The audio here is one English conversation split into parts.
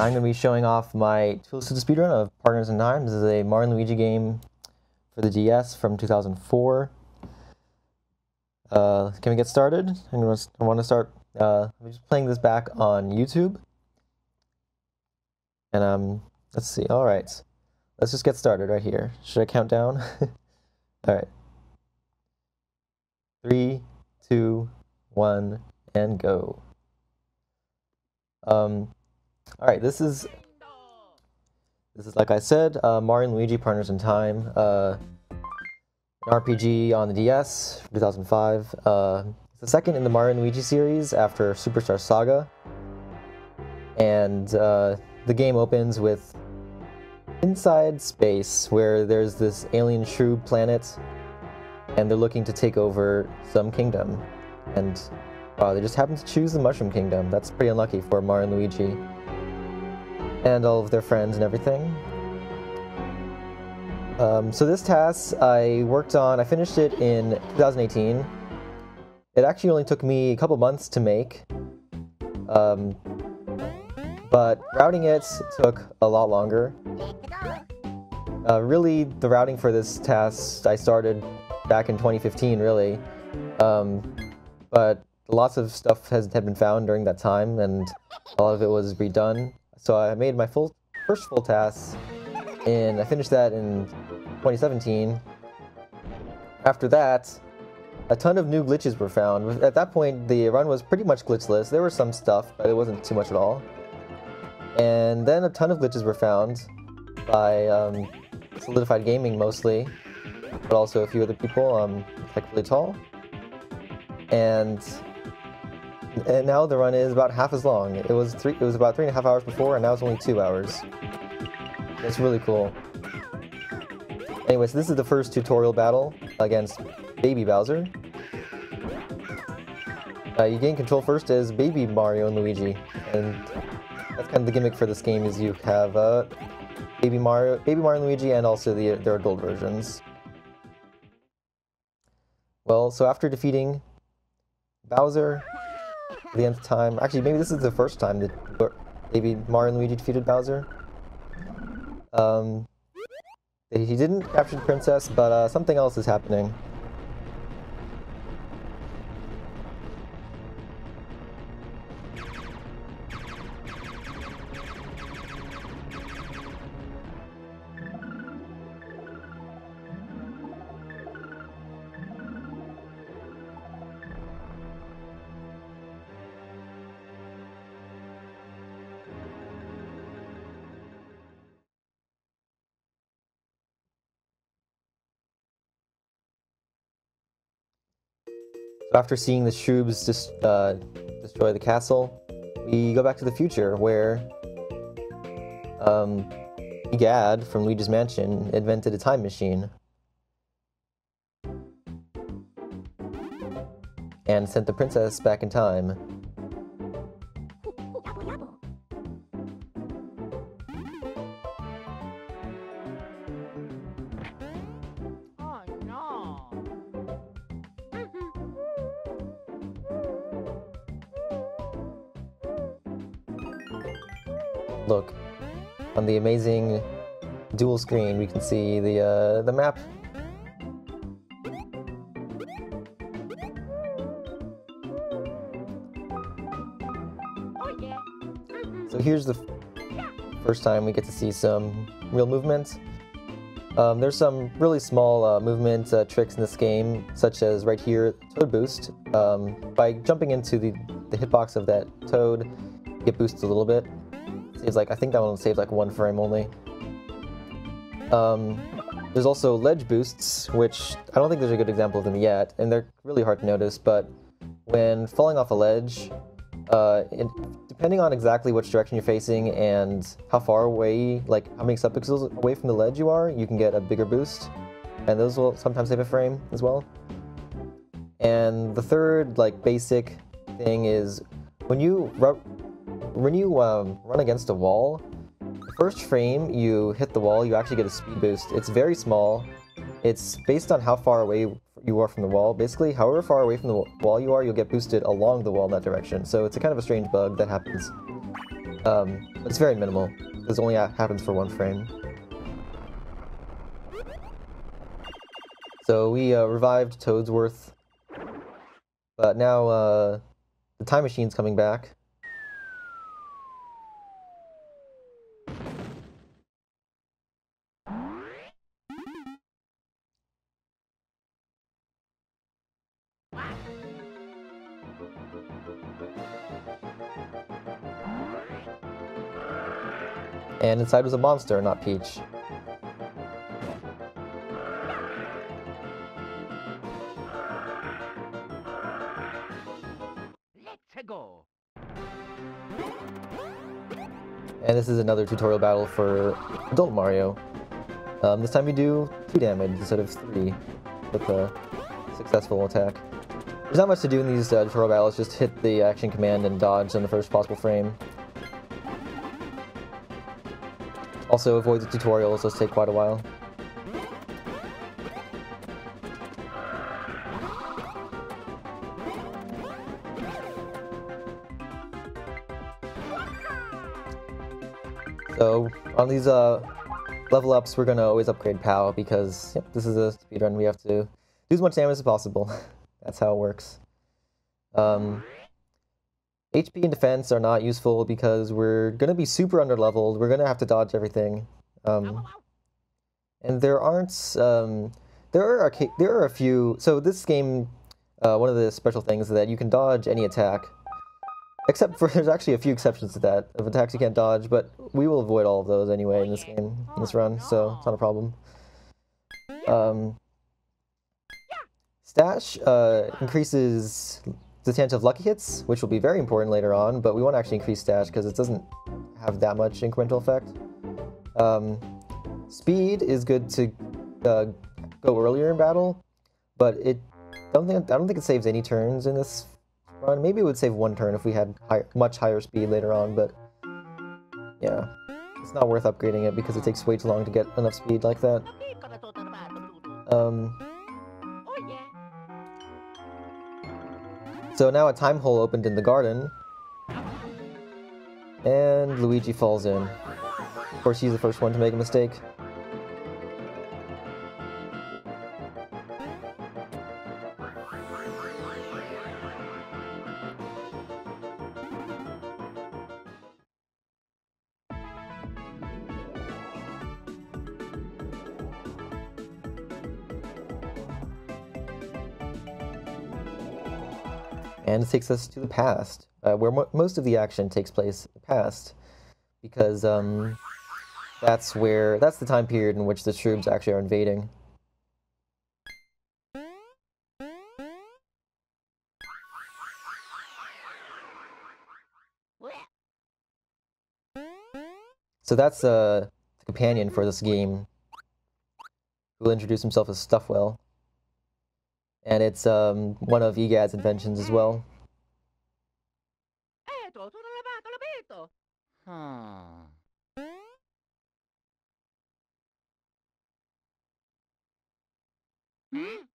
I'm going to be showing off my Tool-Assisted Speedrun of Partners in Time. This is a Mario Luigi game for the DS from 2004. Uh, can we get started? I want to start uh, I'm just playing this back on YouTube. And um, let's see. All right, let's just get started right here. Should I count down? All right. Three, two, one, and go. Um, all right, this is this is like I said, uh, Mario and Luigi Partners in Time, uh, an RPG on the DS, 2005. Uh, it's the second in the Mario and Luigi series after Superstar Saga, and uh, the game opens with inside space where there's this alien Shroob planet, and they're looking to take over some kingdom, and wow, they just happen to choose the Mushroom Kingdom. That's pretty unlucky for Mario and Luigi and all of their friends and everything. Um, so this TAS I worked on, I finished it in 2018. It actually only took me a couple months to make, um, but routing it took a lot longer. Uh, really, the routing for this TAS I started back in 2015, really, um, but lots of stuff has had been found during that time, and a lot of it was redone. So I made my full first full TAS, and I finished that in 2017. After that, a ton of new glitches were found. At that point, the run was pretty much glitchless. There was some stuff, but it wasn't too much at all. And then a ton of glitches were found by um, Solidified Gaming mostly, but also a few other people, um, like really tall. And and now the run is about half as long. It was three. It was about three and a half hours before, and now it's only two hours. It's really cool. Anyways, this is the first tutorial battle against Baby Bowser. Uh, you gain control first as Baby Mario and Luigi, and that's kind of the gimmick for this game. Is you have uh, Baby Mario, Baby Mario and Luigi, and also the their adult versions. Well, so after defeating Bowser, the nth time. Actually, maybe this is the first time that maybe Mario and Luigi defeated Bowser. Um, he didn't capture the princess, but uh, something else is happening. After seeing the Shroobs just uh, destroy the castle, we go back to the future where um, Gadd from Luigi's Mansion invented a time machine and sent the princess back in time. The amazing dual screen, we can see the uh, the map. So here's the first time we get to see some real movement. Um, there's some really small uh, movement uh, tricks in this game, such as right here, Toad Boost. Um, by jumping into the, the hitbox of that Toad, get boosted a little bit. Saves like, I think that one saves like one frame only. Um, there's also ledge boosts, which I don't think there's a good example of them yet, and they're really hard to notice, but when falling off a ledge, uh, depending on exactly which direction you're facing and how far away, like how many subpixels away from the ledge you are, you can get a bigger boost, and those will sometimes save a frame as well. And the third, like, basic thing is when you when you um, run against a wall, the first frame you hit the wall, you actually get a speed boost. It's very small. It's based on how far away you are from the wall. Basically, however far away from the wall you are, you'll get boosted along the wall in that direction. So it's a kind of a strange bug that happens. Um, it's very minimal, This only happens for one frame. So we uh, revived Toadsworth, but now uh, the time machine's coming back. And inside was a monster, not Peach. Let's go. And this is another tutorial battle for Adult Mario. Um, this time you do 2 damage instead of 3 with a successful attack. There's not much to do in these uh, tutorial battles, just hit the action command and dodge on the first possible frame. Also avoid the tutorials, those take quite a while. So on these uh, level ups, we're gonna always upgrade POW because yep, this is a speedrun. We have to do as much damage as possible. That's how it works. Um, HP and defense are not useful because we're gonna be super underleveled. We're gonna have to dodge everything. Um, and there aren't um, there are there are a few. So this game, uh, one of the special things is that you can dodge any attack Except for there's actually a few exceptions to that of attacks you can't dodge, but we will avoid all of those anyway in this game, in this run, so it's not a problem. Um, Stash uh, increases the chance of lucky hits, which will be very important later on, but we want to actually increase Stash because it doesn't have that much incremental effect. Um, speed is good to uh, go earlier in battle, but it don't think I don't think it saves any turns in this run. Maybe it would save one turn if we had high, much higher speed later on, but yeah. It's not worth upgrading it because it takes way too long to get enough speed like that. Um, so now a time hole opened in the garden. And Luigi falls in. Of course, he's the first one to make a mistake. Takes us to the past, uh, where mo most of the action takes place in the past, because um, that's where that's the time period in which the Shroobs actually are invading. So that's uh, the companion for this game, who will introduce himself as Stuffwell and it's um, one of Egad's inventions as well. Hmm. Hmm?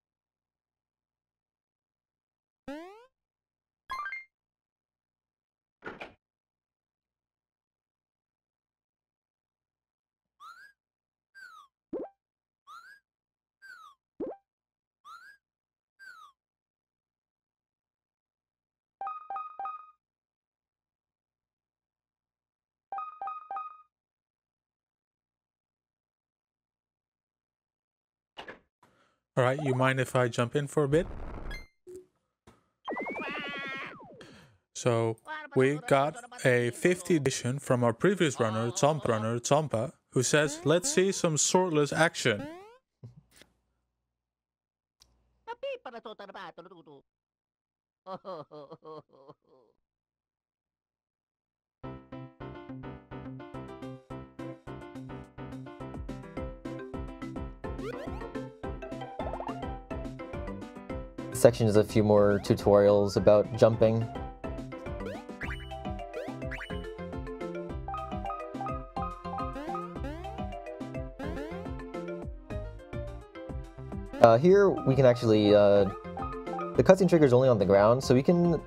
All right, you mind if I jump in for a bit? So we got a 50 edition from our previous runner, Tompa runner Tompa, who says, "Let's see some swordless action." section is a few more tutorials about jumping. Uh, here we can actually, uh, the cutscene trigger is only on the ground, so we can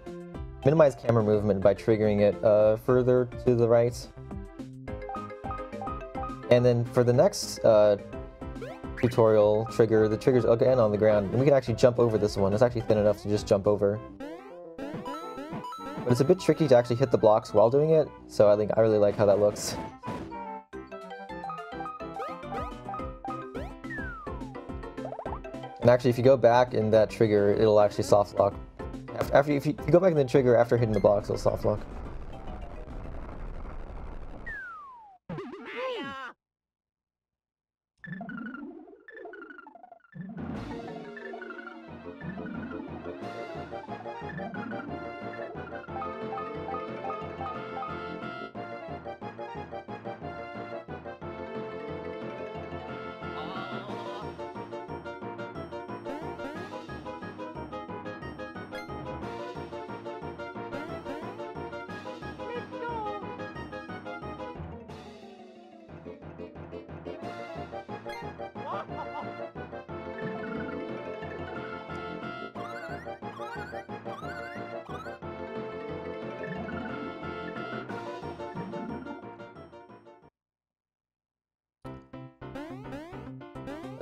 minimize camera movement by triggering it uh, further to the right. And then for the next uh, tutorial trigger, the trigger's again on the ground, and we can actually jump over this one. It's actually thin enough to just jump over. But it's a bit tricky to actually hit the blocks while doing it, so I think I really like how that looks. And actually, if you go back in that trigger, it'll actually soft lock. After, if you, if you go back in the trigger after hitting the blocks, it'll soft lock.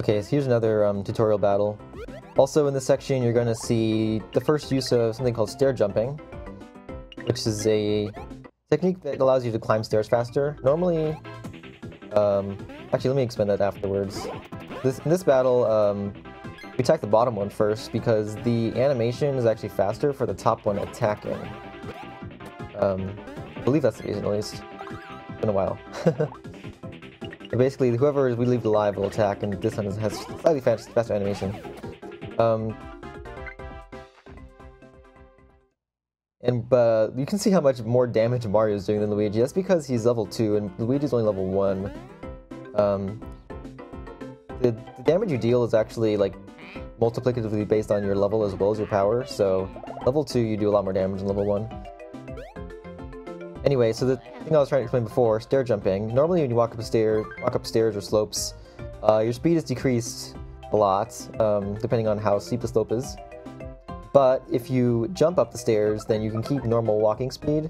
Okay, so here's another um, tutorial battle. Also in this section, you're going to see the first use of something called stair jumping, which is a technique that allows you to climb stairs faster. Normally, um, actually, let me explain that afterwards. This, in this battle, um, we attack the bottom one first because the animation is actually faster for the top one attacking. Um, I believe that's the reason, at least. It's been a while. basically, whoever we leave alive will attack, and this one has slightly fast, faster animation. Um, and uh, you can see how much more damage Mario is doing than Luigi. That's because he's level 2 and Luigi's only level 1. Um, the, the damage you deal is actually like multiplicatively based on your level as well as your power, so level 2 you do a lot more damage than level 1. Anyway, so the thing I was trying to explain before, stair jumping. Normally when you walk up a stair, walk up stairs or slopes, uh, your speed is decreased a lot, um, depending on how steep the slope is. But if you jump up the stairs, then you can keep normal walking speed.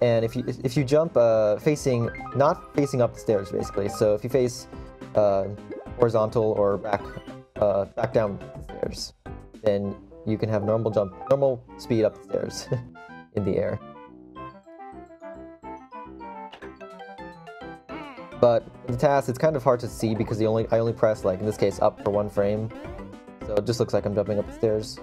And if you if you jump uh, facing not facing up the stairs, basically. So if you face uh, horizontal or back uh, back down the stairs, then you can have normal jump, normal speed up the stairs in the air. But the TAS, it's kind of hard to see because the only I only press like in this case up for one frame, so it just looks like I'm jumping up the stairs.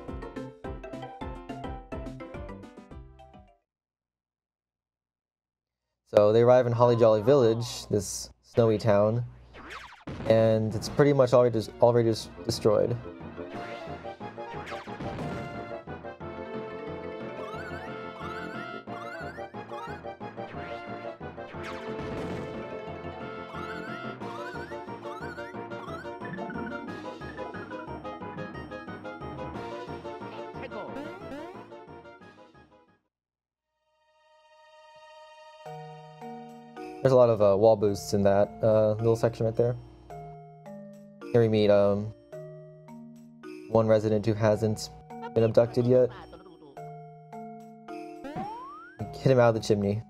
So they arrive in Holly Jolly Village, this snowy town, and it's pretty much already already destroyed. Lot of uh, wall boosts in that uh, little section right there. Here we meet um, one resident who hasn't been abducted yet. Get him out of the chimney.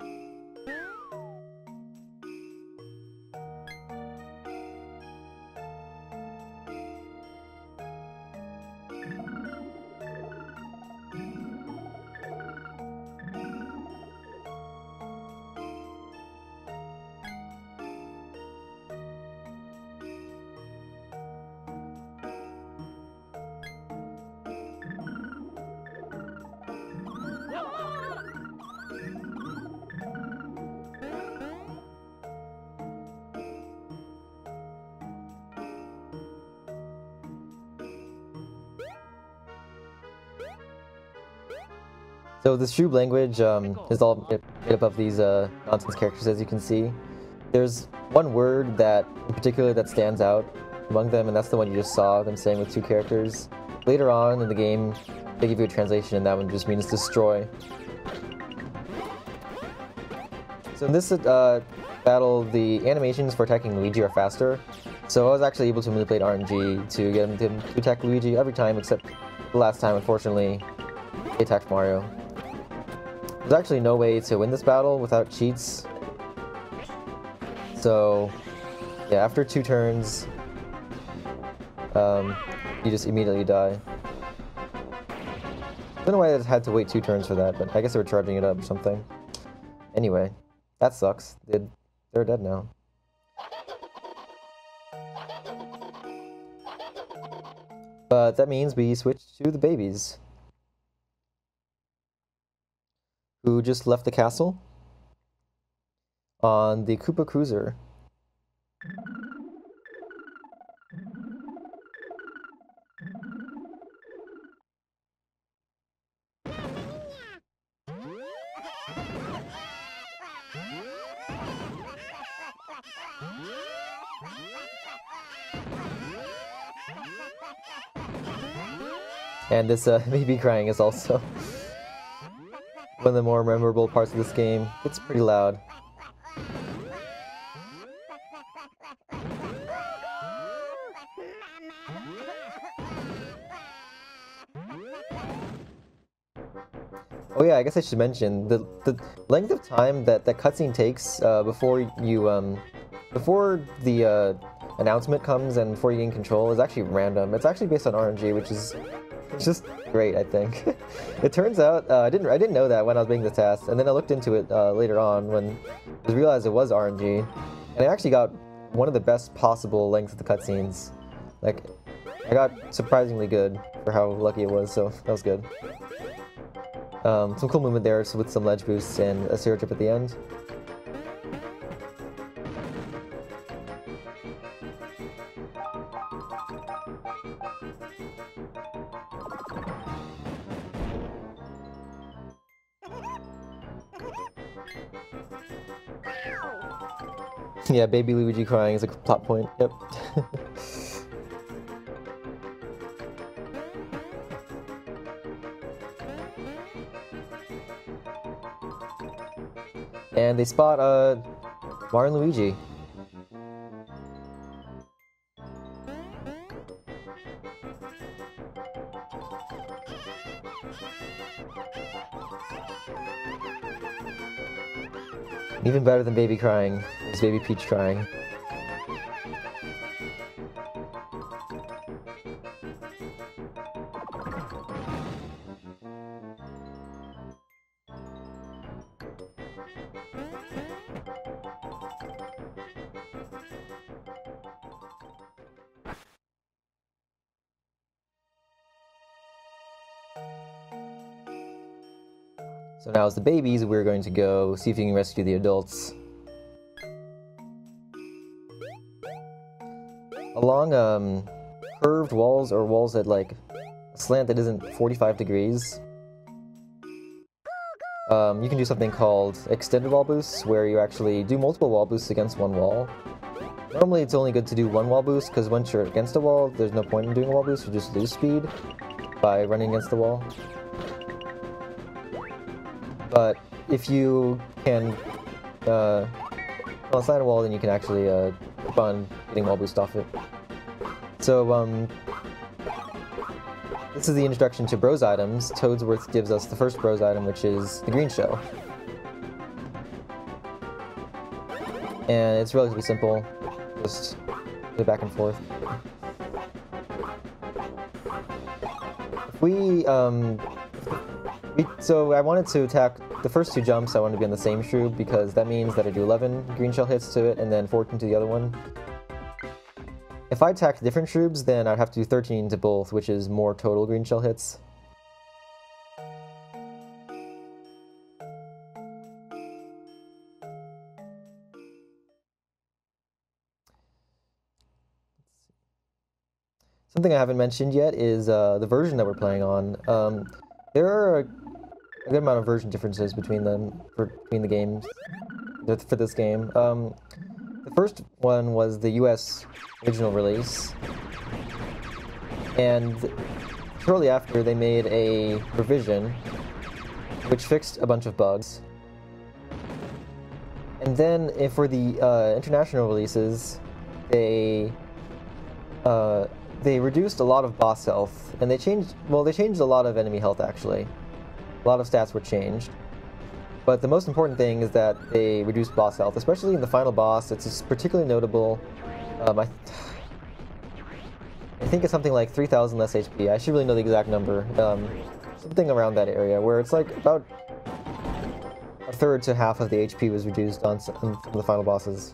So the Shroob language um, is all made up of these uh, nonsense characters, as you can see. There's one word that, in particular, that stands out among them, and that's the one you just saw them saying with two characters. Later on in the game, they give you a translation, and that one just means destroy. So in this uh, battle, the animations for attacking Luigi are faster. So I was actually able to manipulate RNG to get him to attack Luigi every time, except the last time, unfortunately, he attacked Mario. There's actually no way to win this battle without cheats. So, yeah, after two turns, um, you just immediately die. I don't know why I had to wait two turns for that, but I guess they were charging it up or something. Anyway, that sucks. They're, they're dead now. But that means we switch to the babies. Who just left the castle on the Koopa Cruiser. And this uh, baby crying is also one of the more memorable parts of this game. It's pretty loud. Oh yeah, I guess I should mention the the length of time that that cutscene takes uh, before you um before the uh, announcement comes and before you gain control is actually random. It's actually based on RNG, which is just great, I think. it turns out uh, I didn't I didn't know that when I was making the TAS, and then I looked into it uh, later on when I realized it was RNG, and I actually got one of the best possible lengths of the cutscenes. Like, I got surprisingly good for how lucky it was, so that was good. Um, some cool movement there with some ledge boosts and a zero trip at the end. Yeah, baby Luigi crying is a plot point. Yep. and they spot uh Mario and Luigi. Better than baby crying is baby Peach crying. So now as the babies, we're going to go see if we can rescue the adults. Along um, curved walls or walls that like a slant that isn't 45 degrees, um, you can do something called extended wall boosts, where you actually do multiple wall boosts against one wall. Normally it's only good to do one wall boost, because once you're against a wall, there's no point in doing a wall boost, you just lose speed by running against the wall. If you can uh, a wall, then you can actually uh, fun getting wall boost off it. So um, this is the introduction to Bros items. Toadsworth gives us the first Bros item, which is the green shell. And it's relatively simple, just go back and forth. If we um, so I wanted to attack the first two jumps, I want to be on the same shroob because that means that I do 11 green shell hits to it and then 14 to the other one. If I attacked different shroobs, then I'd have to do 13 to both, which is more total green shell hits. Something I haven't mentioned yet is uh, the version that we're playing on. Um, there are a, good amount of version differences between them between the games for this game. Um, the first one was the U.S. original release, and shortly after they made a revision which fixed a bunch of bugs. And then eh, for the uh, international releases, they uh, they reduced a lot of boss health, and they changed, well, they changed a lot of enemy health, actually. A lot of stats were changed. But the most important thing is that they reduced boss health, especially in the final boss. It's particularly notable. Um, I, I think it's something like 3,000 less HP. I should really know the exact number. Um, something around that area, where it's like about a third to half of the HP was reduced on of the final bosses.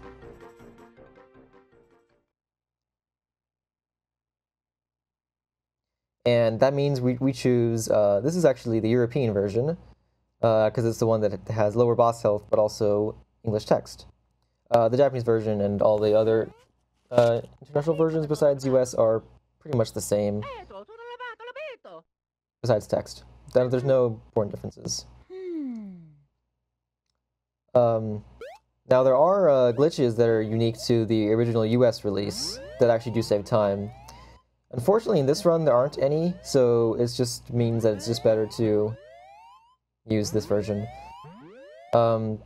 And that means we, we choose, uh, this is actually the European version, because uh, it's the one that has lower boss health, but also English text. Uh, the Japanese version and all the other uh, international versions besides US are pretty much the same, besides text. There's no important differences. Um, now there are uh, glitches that are unique to the original US release that actually do save time. Unfortunately, in this run, there aren't any, so it just means that it's just better to use this version. Um,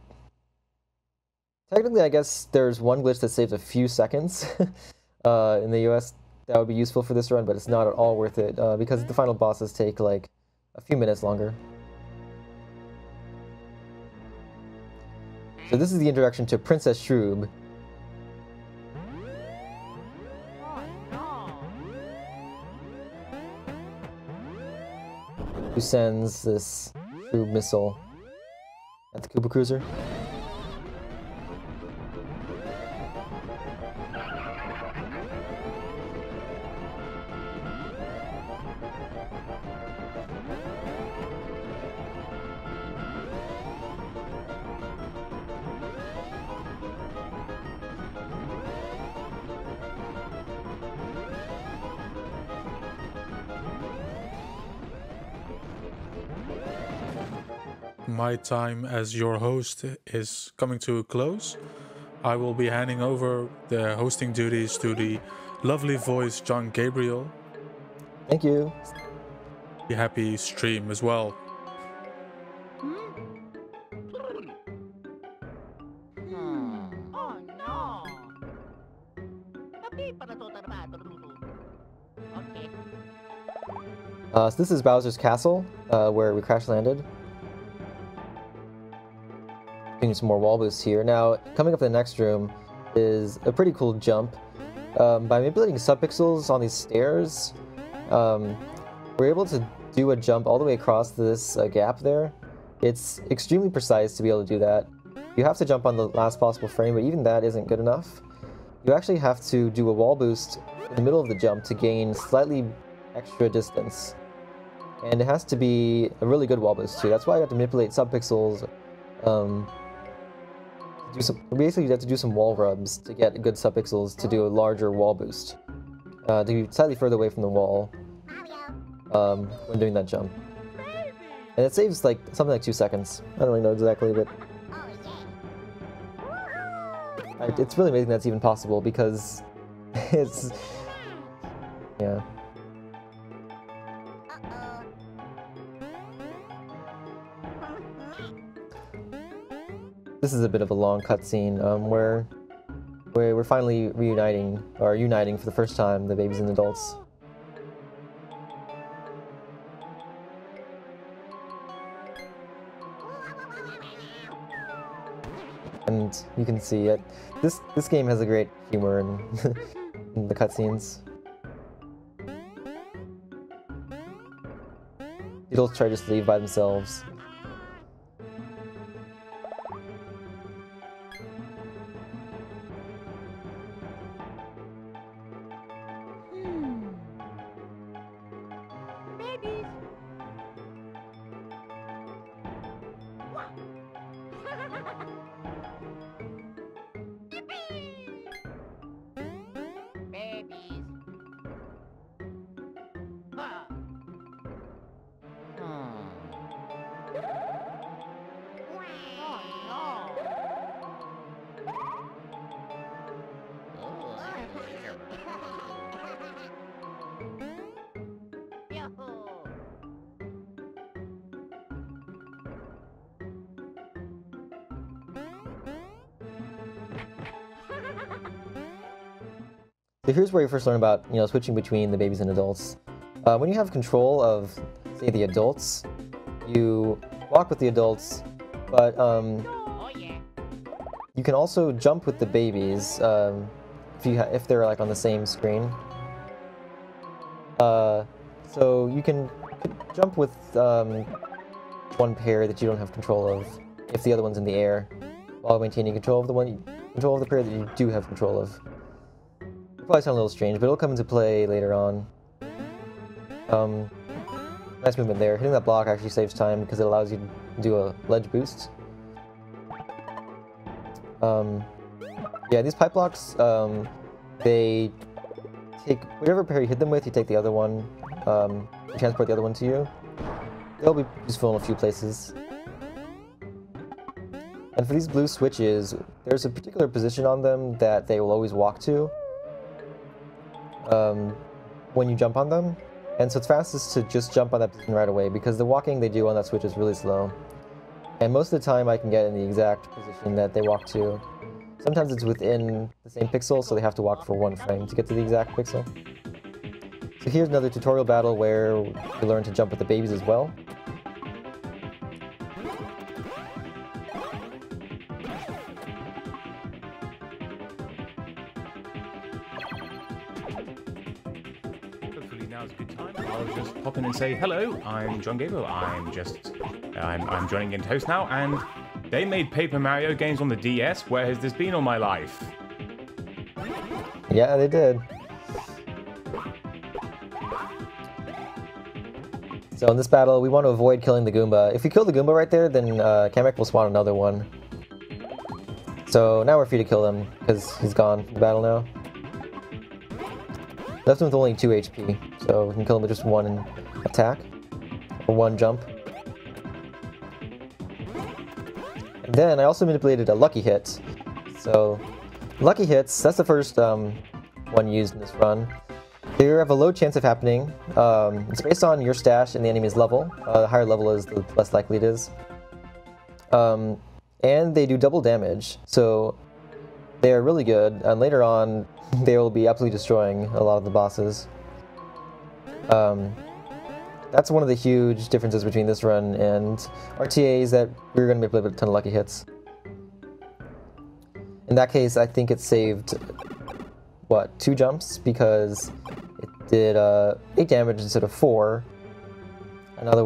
technically, I guess there's one glitch that saves a few seconds uh, in the US that would be useful for this run, but it's not at all worth it uh, because the final bosses take like a few minutes longer. So this is the introduction to Princess Shroob. Who sends this missile at the Koopa Cruiser? My time as your host is coming to a close. I will be handing over the hosting duties to the lovely voice John Gabriel. Thank you. Be happy stream as well. Uh, so this is Bowser's Castle, uh, where we crash landed. Some more wall boosts here. Now, coming up in the next room is a pretty cool jump. Um, by manipulating subpixels on these stairs, um, we're able to do a jump all the way across this uh, gap there. It's extremely precise to be able to do that. You have to jump on the last possible frame, but even that isn't good enough. You actually have to do a wall boost in the middle of the jump to gain slightly extra distance. And it has to be a really good wall boost too. That's why you have to manipulate subpixels. Um, do some, basically, you have to do some wall rubs to get good subpixels to do a larger wall boost. Uh, to be slightly further away from the wall um, when doing that jump. And it saves like something like two seconds. I don't really know exactly, but it's really amazing that's even possible because it's yeah. This is a bit of a long cutscene um, where, we're finally reuniting, or uniting for the first time, the babies and adults. And you can see it. This this game has a great humor in, in the cutscenes. The adults try to just leave by themselves. So here's where you first learn about, you know, switching between the babies and adults. Uh, when you have control of, say, the adults, you walk with the adults But um, you can also jump with the babies um, if you if they're like on the same screen. Uh, so you can jump with um, one pair that you don't have control of if the other one's in the air, while maintaining control of the one control of the pair that you do have control of. Probably sound a little strange, but it'll come into play later on. Um, nice movement there. Hitting that block actually saves time because it allows you to do a ledge boost. Um, yeah, these pipe blocks, um, they take whatever pair you hit them with, you take the other one, um, transport the other one to you. They'll be useful in a few places. And for these blue switches, there's a particular position on them that they will always walk to um, when you jump on them. And so it's fastest to just jump on that position right away because the walking they do on that switch is really slow. And most of the time I can get in the exact position that they walk to. Sometimes it's within the same pixel, so they have to walk for one frame to get to the exact pixel. So here's another tutorial battle where you learn to jump with the babies as well. Say hello. I'm John Gable. I'm just I'm I'm joining in to host now, and they made Paper Mario games on the DS. Where has this been all my life? Yeah, they did. So in this battle, we want to avoid killing the Goomba. If we kill the Goomba right there, then uh, Kamek will spawn another one. So now we're free to kill him, because he's gone from the battle now. Left him with only 2 HP, so we can kill him with just one attack, or one jump. And then I also manipulated a lucky hit. So lucky hits, that's the first um, one used in this run. They have a low chance of happening. Um, it's based on your stash and the enemy's level. Uh, the higher level is, the less likely it is. Um, and they do double damage, so they are really good. And later on, they will be absolutely destroying a lot of the bosses. Um, that's one of the huge differences between this run and RTA is that we're going to be able to a ton of lucky hits. In that case, I think it saved what two jumps because it did uh, eight damage instead of four. Another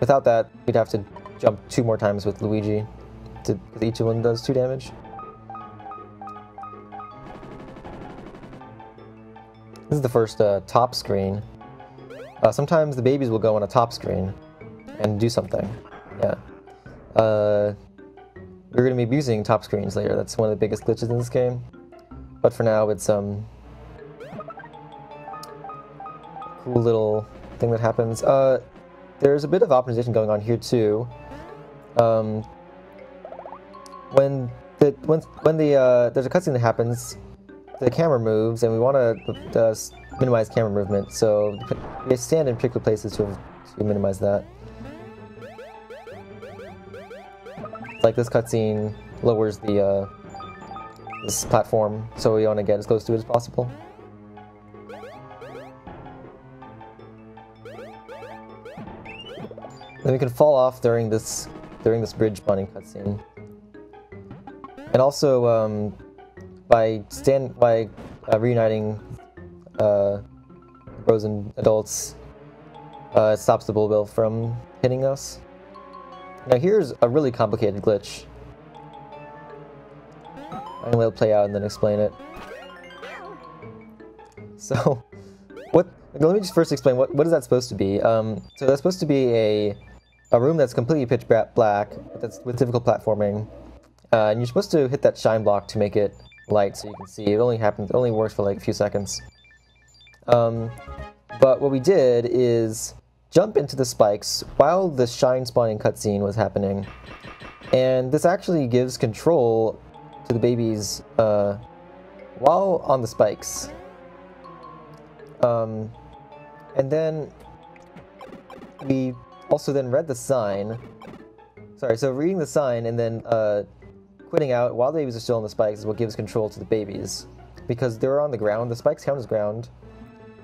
without that, we'd have to jump two more times with Luigi, because each one does two damage. This is the first uh, top screen. Uh, sometimes the babies will go on a top screen and do something. Yeah. Uh, we're going to be using top screens later. That's one of the biggest glitches in this game. But for now, it's um cool little thing that happens. Uh, there's a bit of optimization going on here too. Um, when the when when the uh, there's a cutscene that happens, the camera moves, and we want to uh, minimize camera movement. So we stand in particular places to, to minimize that. Like this cutscene lowers the uh, this platform, so we want to get as close to it as possible. Then we can fall off during this during this bridge spawning cutscene. And also um, by stand by uh, reuniting uh, and adults, uh, it stops the Bullet Bill from hitting us. Now here's a really complicated glitch. I'm gonna let it play out and then explain it. So, what? Let me just first explain what what is that supposed to be. Um, so that's supposed to be a a room that's completely pitch black, that's with difficult platforming, uh, and you're supposed to hit that shine block to make it light so you can see. It only happens. It only works for like a few seconds. Um, but what we did is jump into the spikes while the shine spawning cutscene was happening, and this actually gives control to the babies uh, while on the spikes. Um, and then we also then read the sign. Sorry, so reading the sign and then uh, quitting out while the babies are still on the spikes is what gives control to the babies. Because they're on the ground, the spikes count as ground.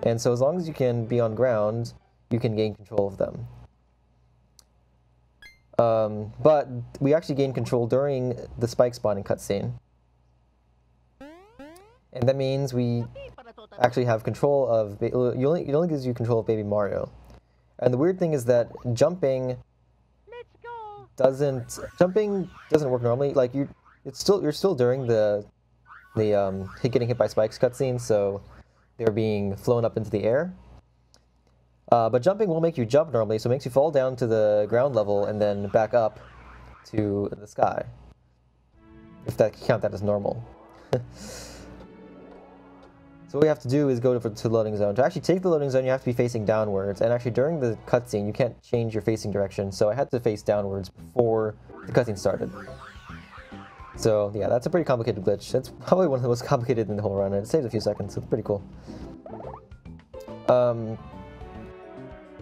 And so as long as you can be on ground, you can gain control of them. Um, but we actually gain control during the spike spawning cutscene. And that means we actually have control of. Uh, only, it only gives you control of Baby Mario. And the weird thing is that jumping doesn't jumping doesn't work normally. Like you, it's still you're still during the the um, getting hit by spikes cutscene, so they're being flown up into the air. Uh, but jumping will make you jump normally, so it makes you fall down to the ground level and then back up to the sky. If that count that as normal. So what we have to do is go to, to the loading zone. To actually take the loading zone, you have to be facing downwards. And actually, during the cutscene, you can't change your facing direction. So I had to face downwards before the cutscene started. So yeah, that's a pretty complicated glitch. It's probably one of the most complicated in the whole run. And it saves a few seconds. So it's pretty cool. Um,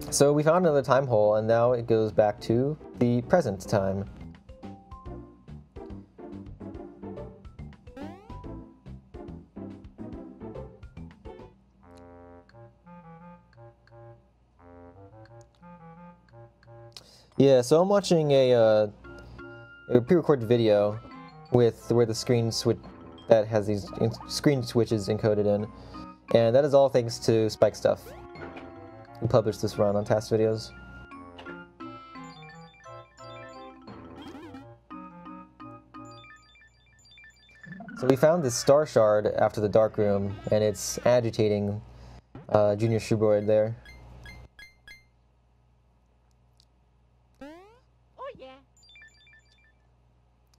so we found another time hole, and now it goes back to the present time. Yeah, so I'm watching a, uh, a pre-recorded video with where the screen switch that has these screen switches encoded in, and that is all thanks to Spikestuff, who published this run on TASVideos. So we found this star shard after the dark room, and it's agitating uh, Junior Shrooboid there.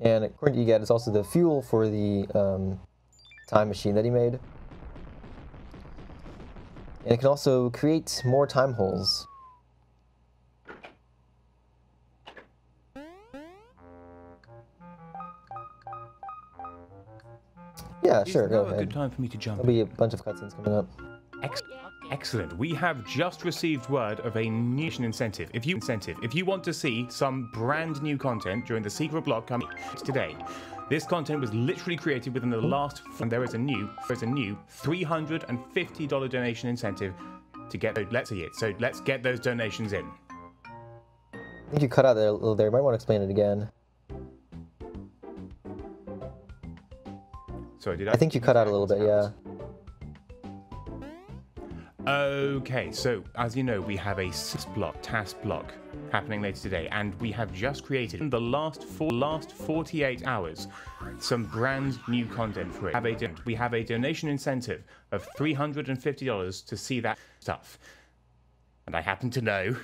And according to EGAT, it's also the fuel for the um, time machine that he made. And it can also create more time holes. Yeah, Is sure, go now a ahead. good time for me to jump There'll be a bunch of cutscenes coming up. Ex- excellent. We have just received word of a new incentive. If you incentive, if you want to see some brand new content during the secret block coming today, this content was literally created within the last, and there is a new, there is a new $350 donation incentive to get. Let's see it. So let's get those donations in. I think you cut out there a little there. You might want to explain it again. Sorry, did I? I think you cut out a little bit, yeah. Okay, so as you know, we have a six block TAS block happening later today, and we have just created in the last four, last 48 hours some brand new content for it. Have a we have a donation incentive of $350 to see that stuff, and I happen to know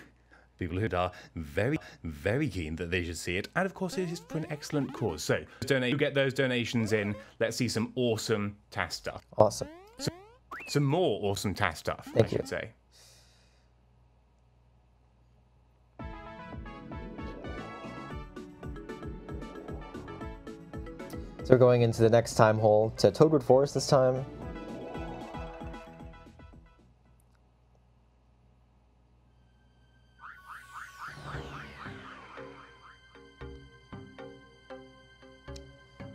people who are very, very keen that they should see it, and of course, it is for an excellent cause. So, donate, you get those donations in. Let's see some awesome TAS stuff. Awesome. Some more awesome TAS stuff, Thank I you. should say. So we're going into the next time hole to Toadwood Forest this time.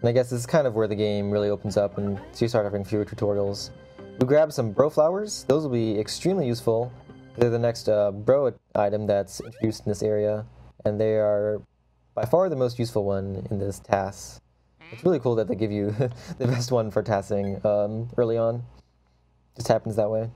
And I guess this is kind of where the game really opens up and so you start having fewer tutorials. We grab some bro flowers. Those will be extremely useful. They're the next uh, bro item that's introduced in this area, and they are by far the most useful one in this TAS. It's really cool that they give you the best one for TASing um, early on. Just happens that way.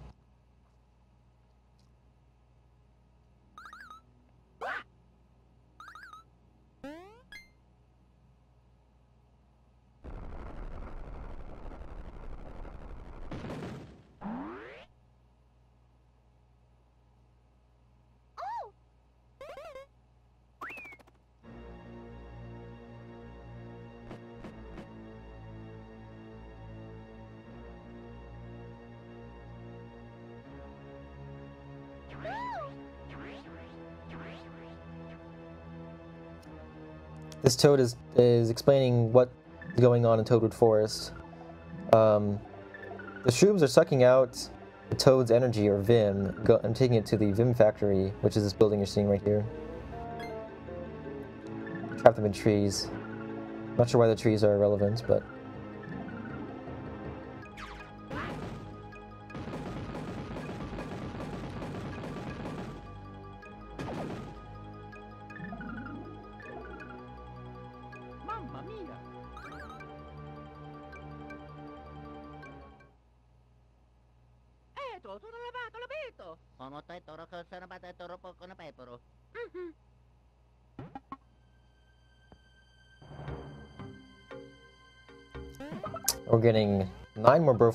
This toad is is explaining what's going on in Toadwood Forest. Um, the Shroobs are sucking out the toad's energy, or Vim, go, and taking it to the Vim factory, which is this building you're seeing right here. Trap them in trees. Not sure why the trees are relevant, but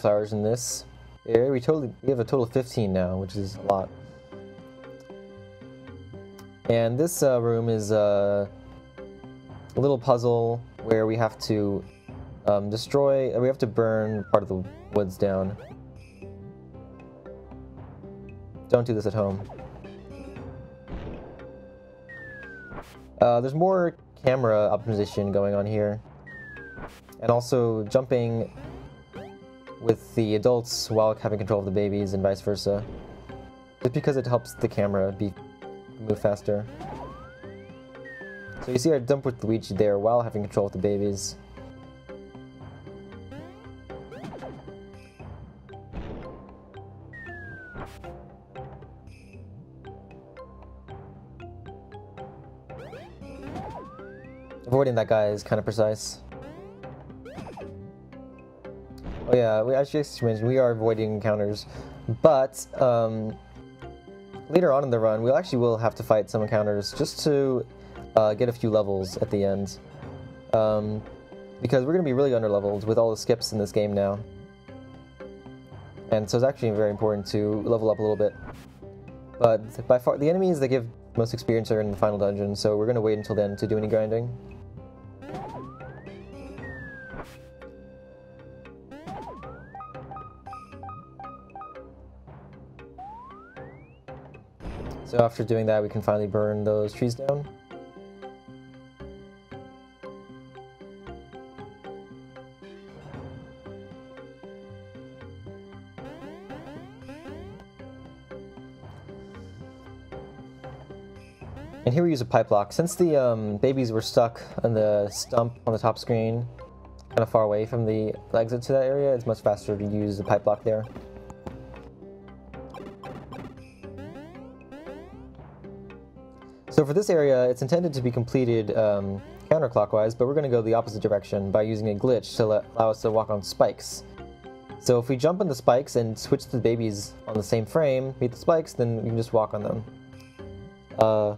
flowers in this area. We totally we have a total of 15 now, which is a lot. And this uh, room is uh, a little puzzle where we have to um, destroy, we have to burn part of the woods down. Don't do this at home. Uh, there's more camera optimization going on here. And also jumping with the adults while having control of the babies and vice versa. Just because it helps the camera be move faster. So you see I jump with Luigi there while having control of the babies. Avoiding that guy is kind of precise. Oh yeah, we actually just mentioned we are avoiding encounters, but um, later on in the run, we actually will have to fight some encounters just to uh, get a few levels at the end. Um, because we're going to be really underleveled with all the skips in this game now. And so it's actually very important to level up a little bit. But by far, the enemies that give most experience are in the final dungeon, so we're going to wait until then to do any grinding. So after doing that, we can finally burn those trees down. And here we use a pipe lock. Since the um, babies were stuck on the stump on the top screen, kind of far away from the exit to that area, it's much faster to use the pipe lock there. So for this area, it's intended to be completed um, counterclockwise, but we're going to go the opposite direction by using a glitch to let, allow us to walk on spikes. So if we jump on the spikes and switch the babies on the same frame, meet the spikes, then we can just walk on them. Uh,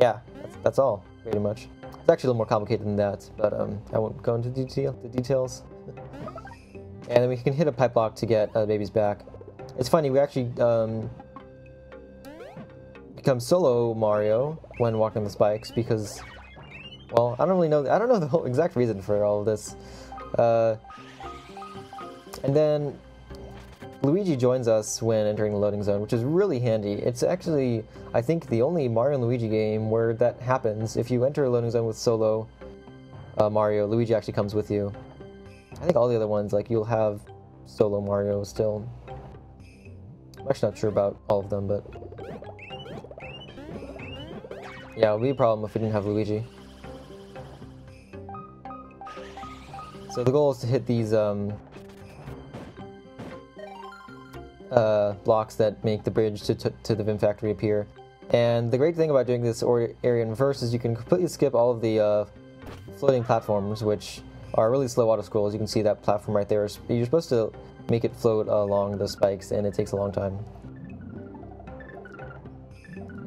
yeah, that's, that's all, pretty much. It's actually a little more complicated than that, but um, I won't go into detail, the details. and then we can hit a pipe lock to get uh, babies back. It's funny, we actually um, become solo Mario when walking the spikes because, well, I don't really know. I don't know the whole exact reason for all of this. Uh, and then Luigi joins us when entering the loading zone, which is really handy. It's actually, I think, the only Mario and Luigi game where that happens. If you enter a loading zone with solo uh, Mario, Luigi actually comes with you. I think all the other ones, like, you'll have solo Mario still. I'm actually not sure about all of them, but yeah, it would be a problem if we didn't have Luigi. So the goal is to hit these um, uh, blocks that make the bridge to, to, the Vim Factory appear. And the great thing about doing this area in reverse is you can completely skip all of the uh, floating platforms, which are really slow auto scrolls. You can see that platform right there. You're supposed to make it float along the spikes, and it takes a long time.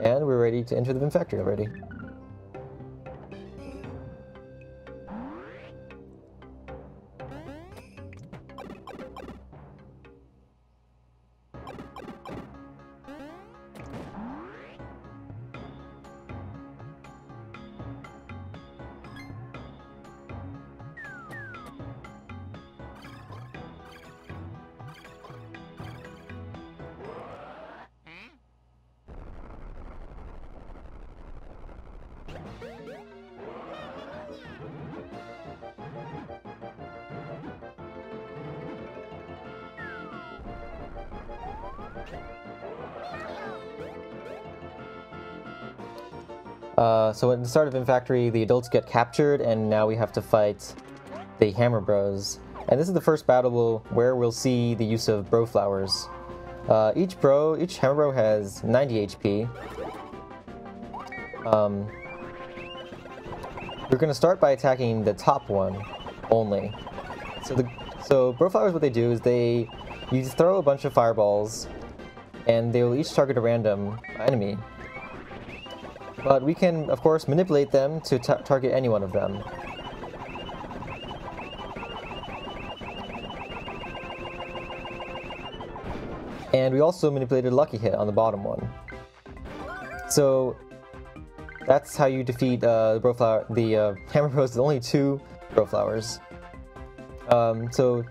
And we're ready to enter the Vim factory already. Uh, so at the start of Vim Factory, the adults get captured, and now we have to fight the Hammer Bros. And this is the first battle where we'll see the use of Bro Flowers. Uh, each Bro, each Hammer Bro has 90 HP. Um, we're going to start by attacking the top one only. So the so Broflowers, what they do is they you throw a bunch of fireballs, and they will each target a random enemy. But we can, of course, manipulate them to ta target any one of them. And we also manipulated Lucky Hit on the bottom one. So that's how you defeat uh, Broflower. The uh, Hammer Bros. There's only two Broflowers. Um, so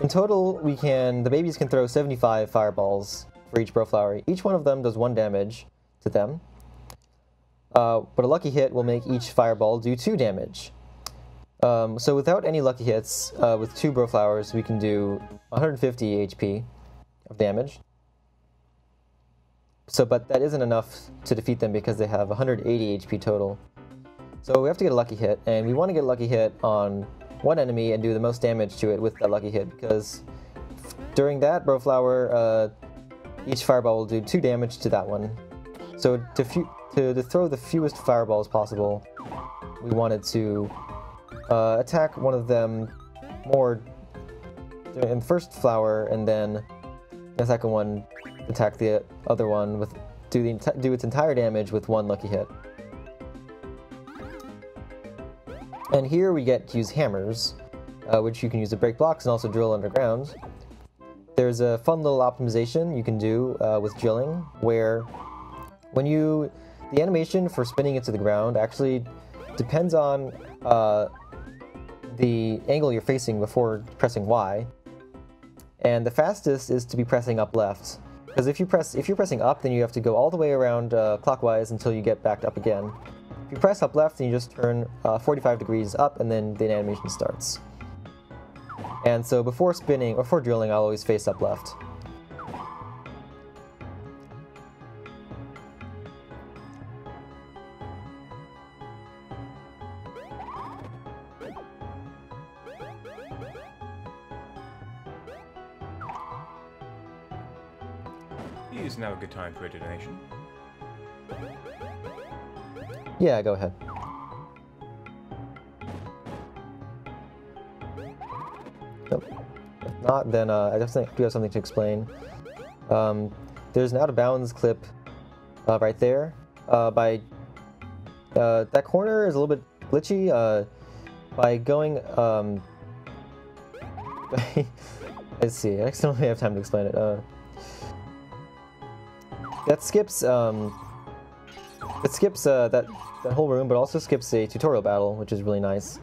in total, we can the babies can throw 75 fireballs for each Broflower. Each one of them does one damage to them. Uh, but a lucky hit will make each fireball do two damage. Um, so without any lucky hits, uh, with two Broflowers, we can do 150 HP of damage. So, but that isn't enough to defeat them because they have 180 HP total. So we have to get a lucky hit, and we want to get a lucky hit on one enemy and do the most damage to it with that lucky hit because during that Broflower, uh, each fireball will do two damage to that one. So to, to, to throw the fewest fireballs possible, we wanted to uh, attack one of them more in the first flower, and then the second one attack the other one with do the do its entire damage with one lucky hit. And here we get to use hammers, uh, which you can use to break blocks and also drill underground. There's a fun little optimization you can do uh, with drilling, where when you the animation for spinning it to the ground actually depends on uh, the angle you're facing before pressing Y. And the fastest is to be pressing up left. Because if you press if you're pressing up, then you have to go all the way around uh, clockwise until you get back up again. If you press up left, then you just turn uh, 45 degrees up, and then the animation starts. And so before spinning, or before drilling, I'll always face up left. Is now a good time for a donation? Yeah, go ahead. Nope. If not, then uh, I definitely do have something to explain. Um, there's an out of bounds clip uh, right there. Uh, by uh, that corner is a little bit glitchy. Uh, by going, um, let's see. I actually don't have time to explain it. That skips um, it skips uh, that that whole room, but also skips a tutorial battle, which is really nice.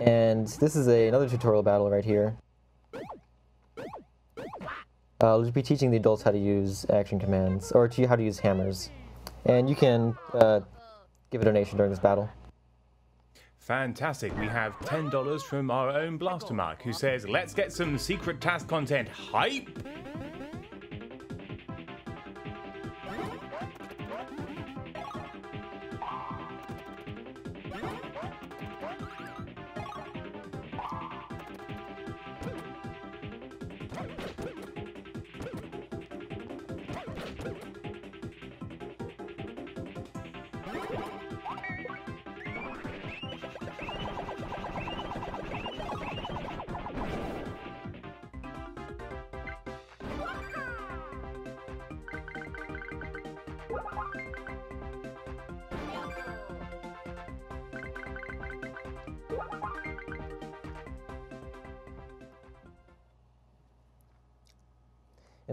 And this is a, another tutorial battle right here. Uh, I'll be teaching the adults how to use action commands, or to how to use hammers. And you can uh, give a donation during this battle. Fantastic. We have $10 from our own Blaster Mark, who says, let's get some secret TAS content hype.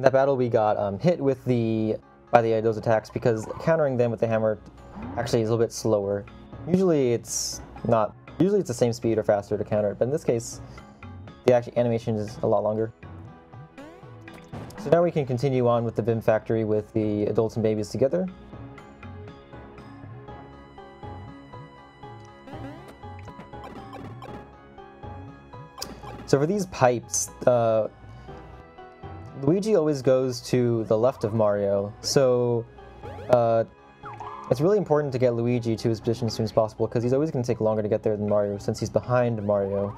That battle, we got um, hit with the by the those attacks because countering them with the hammer actually is a little bit slower. Usually, it's not. Usually, it's the same speed or faster to counter it, but in this case, the actual animation is a lot longer. So now we can continue on with the Vim Factory with the adults and babies together. So for these pipes, uh, Luigi always goes to the left of Mario, so uh, it's really important to get Luigi to his position as soon as possible because he's always going to take longer to get there than Mario since he's behind Mario.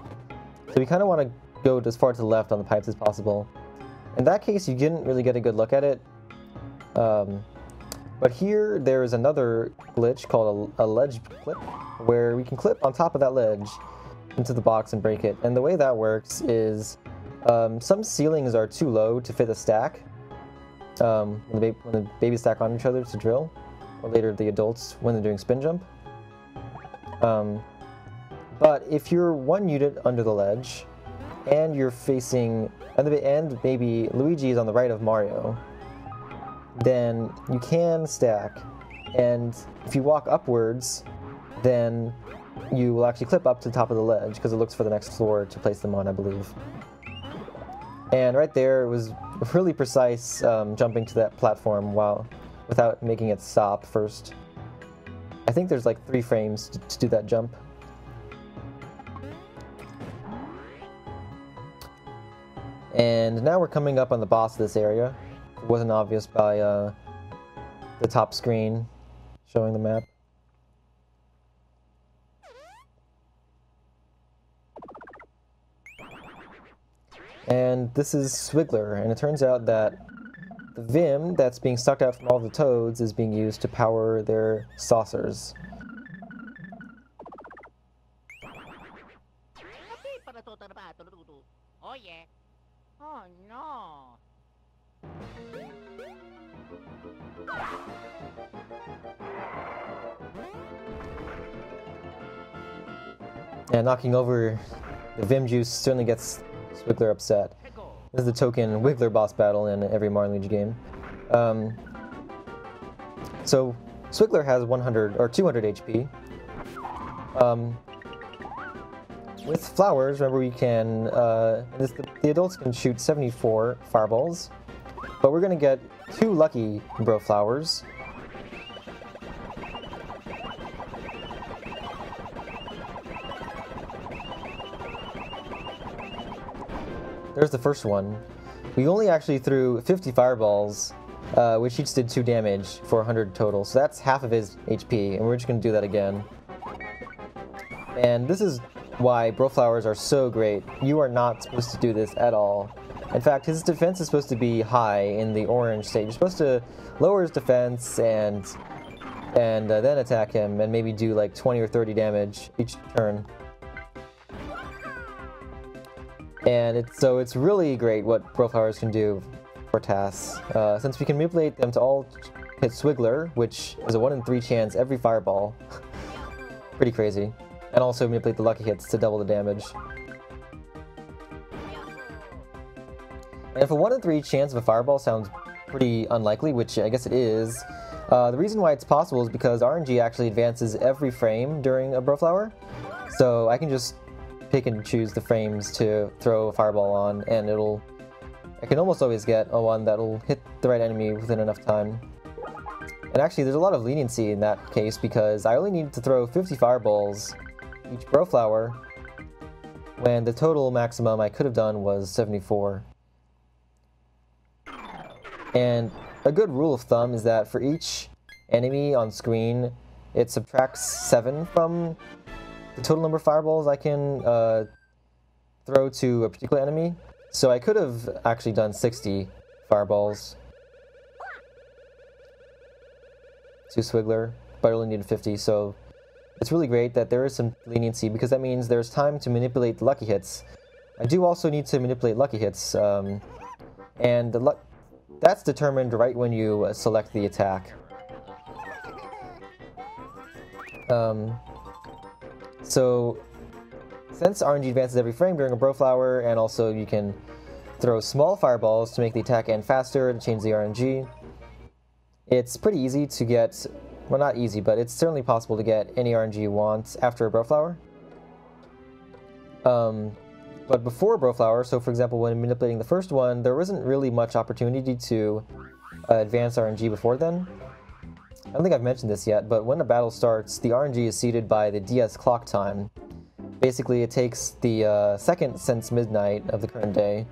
So we kind of want to go as far to the left on the pipes as possible. In that case, you didn't really get a good look at it. Um, But here there is another glitch called a, a ledge clip, where we can clip on top of that ledge into the box and break it. And the way that works is um, some ceilings are too low to fit a stack um, when, the when the babies stack on each other to drill, or later the adults when they're doing spin jump. Um, but if you're one unit under the ledge, and you're facing, and, the, and maybe Luigi is on the right of Mario, then you can stack. And if you walk upwards, then you will actually clip up to the top of the ledge because it looks for the next floor to place them on, I believe. And right there, it was really precise um, jumping to that platform while without making it stop first. I think there's like three frames to, to do that jump. And now we're coming up on the boss of this area. It wasn't obvious by uh, the top screen showing the map. And this is Swiggler, and it turns out that the Vim that's being sucked out from all the toads is being used to power their saucers. Oh yeah. Oh no. Yeah, knocking over the Vim juice certainly gets Swiggler upset. This is the token Wiggler boss battle in every Mario Luigi game. Um, so Swiggler has 100 or 200 HP. Um, with flowers, remember we can, uh, this, the, the adults can shoot 74 fireballs, but we're gonna get two lucky bro flowers. There's the first one. We only actually threw 50 fireballs, uh, which each did 2 damage for 100 total, so that's half of his HP, and we're just gonna do that again. And this is why bro flowers are so great. You are not supposed to do this at all. In fact, his defense is supposed to be high in the orange state. You're supposed to lower his defense and and uh, then attack him and maybe do like 20 or 30 damage each turn. And it's, so it's really great what bro flowers can do for TASes. Uh, since we can manipulate them to all hit Swiggler, which is a 1 in 3 chance every fireball. Pretty crazy. And also manipulate the lucky hits to double the damage. And if a 1 in 3 chance of a fireball sounds pretty unlikely, which I guess it is, uh, the reason why it's possible is because RNG actually advances every frame during a Broflower. So I can just pick and choose the frames to throw a fireball on, and it'll... I can almost always get a one that'll hit the right enemy within enough time. And actually, there's a lot of leniency in that case because I only need to throw 50 fireballs each Broflower when the total maximum I could have done was 74. And a good rule of thumb is that for each enemy on screen, it subtracts 7 from the total number of fireballs I can uh, throw to a particular enemy. So I could have actually done 60 fireballs to Swiggler, but I only needed 50, so it's really great that there is some leniency because that means there's time to manipulate the lucky hits. I do also need to manipulate lucky hits, um, and the that's determined right when you select the attack. Um, so, since RNG advances every frame during a Bro Flower, and also you can throw small fireballs to make the attack end faster to change the RNG, it's pretty easy to get, well not easy, but it's certainly possible to get any RNG you want after a Bro Flower. Um, but before Broflower, so for example, when manipulating the first one, there wasn't really much opportunity to uh, advance RNG before then. I don't think I've mentioned this yet, but when a battle starts, the RNG is seeded by the DS clock time. Basically, it takes the uh, second since midnight of the current day,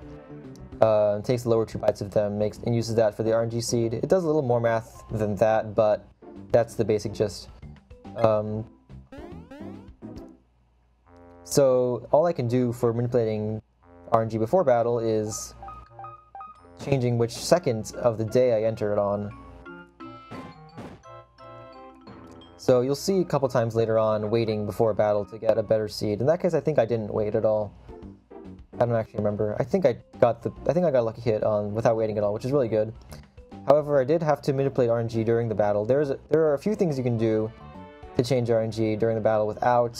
uh, takes the lower two bytes of them, makes and uses that for the RNG seed. It does a little more math than that, but that's the basic gist. Um, so all I can do for manipulating RNG before battle is changing which second of the day I enter it on. So you'll see a couple times later on waiting before a battle to get a better seed. In that case, I think I didn't wait at all. I don't actually remember. I think I got the I think I got a lucky hit on without waiting at all, which is really good. However, I did have to manipulate RNG during the battle. There's a, there are a few things you can do to change RNG during the battle without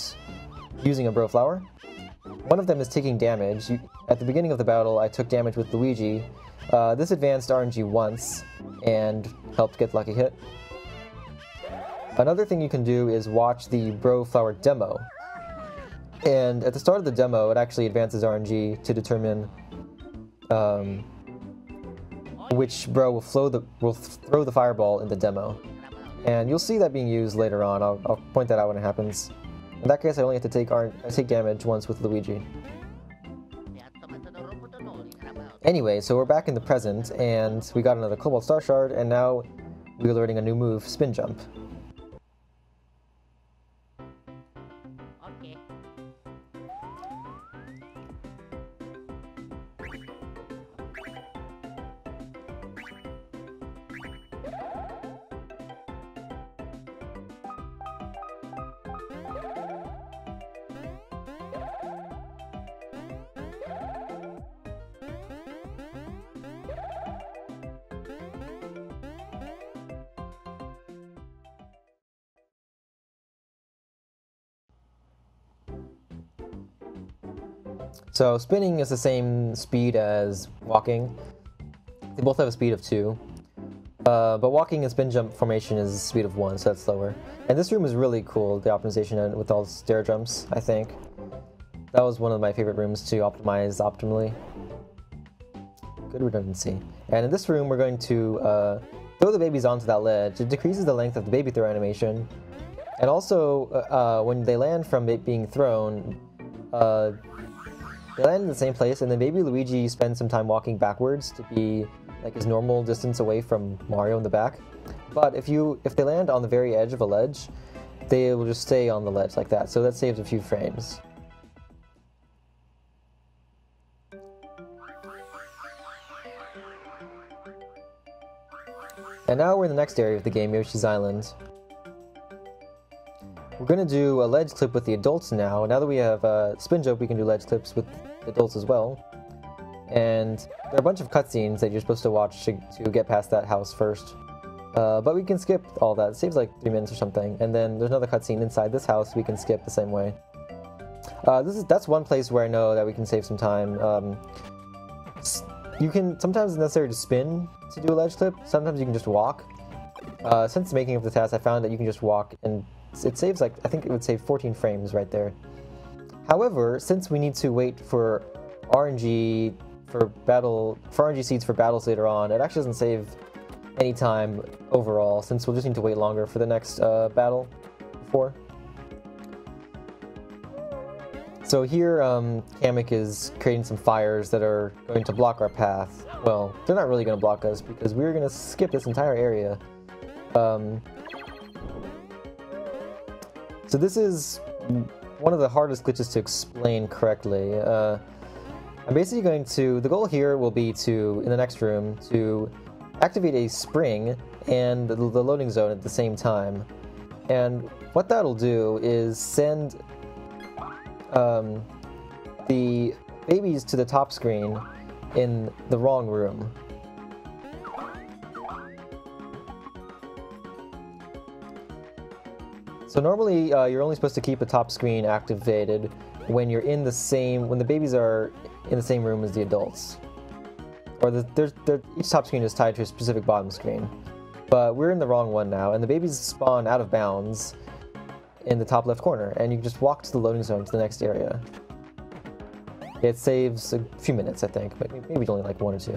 using a bro flower. One of them is taking damage. You, at the beginning of the battle, I took damage with Luigi. Uh, this advanced RNG once and helped get lucky hit. Another thing you can do is watch the bro flower demo. And at the start of the demo, it actually advances RNG to determine um, which bro will flow the will throw the fireball in the demo. And you'll see that being used later on. I'll, I'll point that out when it happens. In that case, I only have to take take damage once with Luigi. Anyway, so we're back in the present, and we got another Cobalt Star Shard, and now we're learning a new move, Spin Jump. So spinning is the same speed as walking. They both have a speed of two. Uh, but walking and spin jump formation is a speed of one, so that's slower. And this room is really cool, the optimization with all the stair jumps, I think. That was one of my favorite rooms to optimize optimally. Good redundancy. And in this room, we're going to uh, throw the babies onto that ledge. It decreases the length of the baby throw animation. And also, uh, uh, when they land from it being thrown, uh, they land in the same place, and then maybe Luigi spends some time walking backwards to be like his normal distance away from Mario in the back. But if you if they land on the very edge of a ledge, they will just stay on the ledge like that. So that saves a few frames. And now we're in the next area of the game, Yoshi's Island. We're gonna do a ledge clip with the adults now. Now that we have uh, spin jump, we can do ledge clips with adults as well. And there are a bunch of cutscenes that you're supposed to watch to, to get past that house first. Uh, but we can skip all that. It saves like three minutes or something. And then there's another cutscene inside this house we can skip the same way. Uh, this is that's one place where I know that we can save some time. Um, you can sometimes it's necessary to spin to do a ledge clip. Sometimes you can just walk. Uh, since making of the TAS, I found that you can just walk, and it saves like I think it would save 14 frames right there. However, since we need to wait for RNG for battle for RNG seeds for battles later on, it actually doesn't save any time overall. Since we'll just need to wait longer for the next uh, battle before. So here, um, Kamek is creating some fires that are going to block our path. Well, they're not really going to block us because we're going to skip this entire area. Um, so this is one of the hardest glitches to explain correctly. Uh, I'm basically going to, the goal here will be to, in the next room, to activate a spring and the, loading zone at the same time. And what that'll do is send um, the babies to the top screen in the wrong room. So normally uh, you're only supposed to keep a top screen activated when you're in the same when the babies are in the same room as the adults, or the, there's there, each top screen is tied to a specific bottom screen. But we're in the wrong one now, and the babies spawn out of bounds in the top left corner, and you can just walk to the loading zone to the next area. It saves a few minutes, I think, but maybe only like one or two.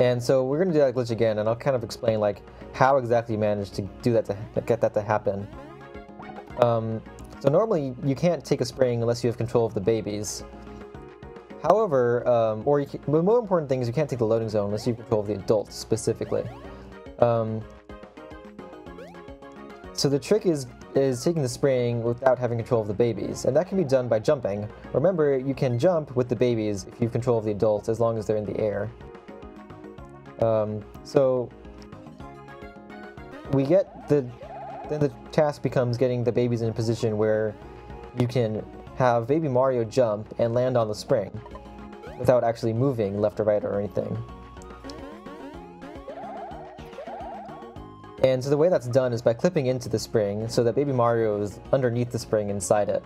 And so we're gonna do that glitch again, and I'll kind of explain like how exactly you managed to do that to get that to happen. Um, so normally you can't take a spring unless you have control of the babies. However, um, or you can, the more important thing is you can't take the loading zone unless you control of the adults specifically. Um, so the trick is is taking the spring without having control of the babies, and that can be done by jumping. Remember, you can jump with the babies if you have control of the adults as long as they're in the air. Um, so we get the then the task becomes getting the babies in a position where you can have baby Mario jump and land on the spring without actually moving left or right or anything. And so the way that's done is by clipping into the spring so that baby Mario is underneath the spring inside it.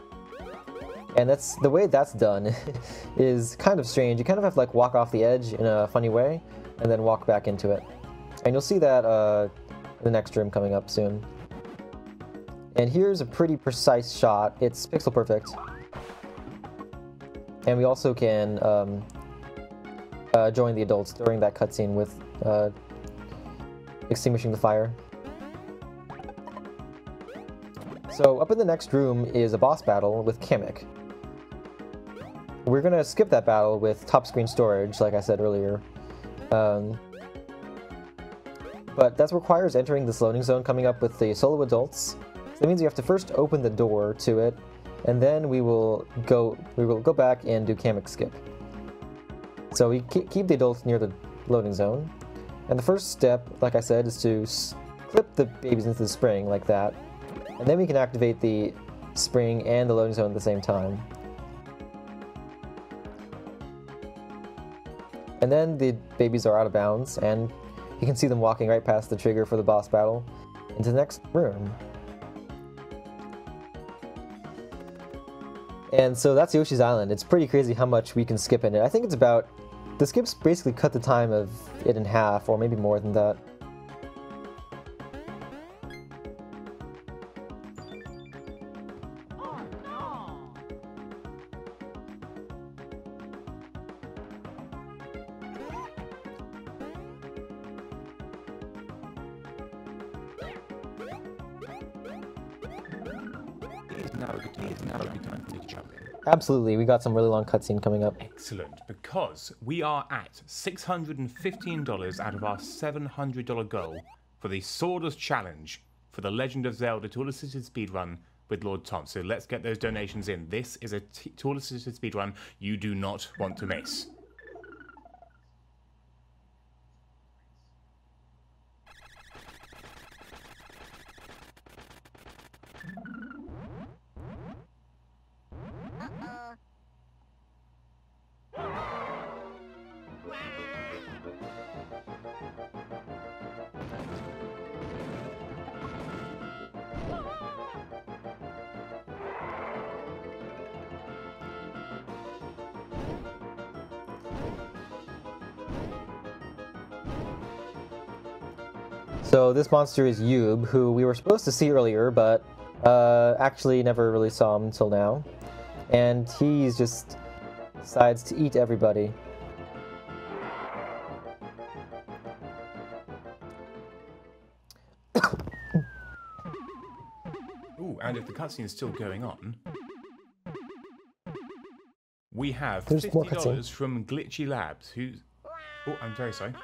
And that's the way that's done is kind of strange. You kind of have to like walk off the edge in a funny way and then walk back into it. And you'll see that uh, the next room coming up soon. And here's a pretty precise shot. It's pixel perfect. And we also can um, uh, join the adults during that cutscene with uh, extinguishing the fire. So up in the next room is a boss battle with Kamek. We're gonna skip that battle with top screen storage, like I said earlier. Um, but that requires entering this loading zone coming up with the solo adults. So that means you have to first open the door to it, and then we will go we will go back and do Kamek skip. So we keep the adults near the loading zone, and the first step, like I said, is to clip the babies into the spring like that, and then we can activate the spring and the loading zone at the same time. And then the babies are out of bounds, and you can see them walking right past the trigger for the boss battle into the next room. And so that's Yoshi's Island. It's pretty crazy how much we can skip in it. I think it's about... The skips basically cut the time of it in half, or maybe more than that. Absolutely, we got some really long cutscene coming up. Excellent, because we are at $615 out of our $700 goal for the Swordless Challenge for the Legend of Zelda Tool Assisted Speedrun with Lord Tom. So let's get those donations in. This is a Tool Assisted Speedrun you do not want to miss. This monster is Yub, who we were supposed to see earlier, but uh, actually never really saw him until now. And he just decides to eat everybody. Ooh, and if the cutscene is still going on, we have There's $50 from Glitchy Labs, who's... Oh, I'm very sorry.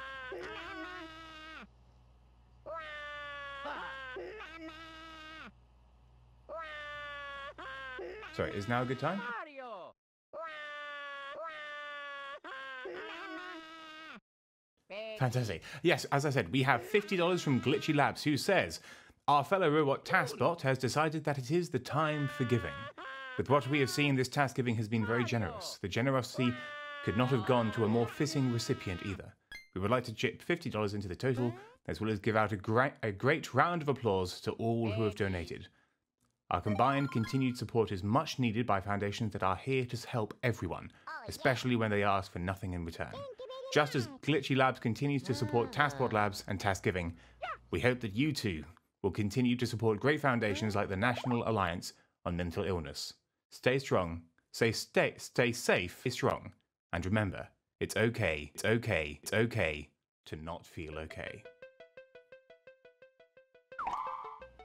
Sorry, is now a good time? Fantastic. Yes, as I said, we have $50 from Glitchy Labs who says, Our fellow robot TASBot has decided that it is the time for giving. With what we have seen, this TASGiving has been very generous. The generosity could not have gone to a more fitting recipient either. We would like to chip $50 into the total, as well as give out a great, a great round of applause to all who have donated. Our combined continued support is much needed by foundations that are here to help everyone, especially when they ask for nothing in return. Just as Glitchy Labs continues to support TASBot Labs and TASGiving, we hope that you too will continue to support great foundations like the National Alliance on Mental Illness. Stay strong, say stay, stay safe, stay strong, and remember, it's okay, it's okay, it's okay to not feel okay.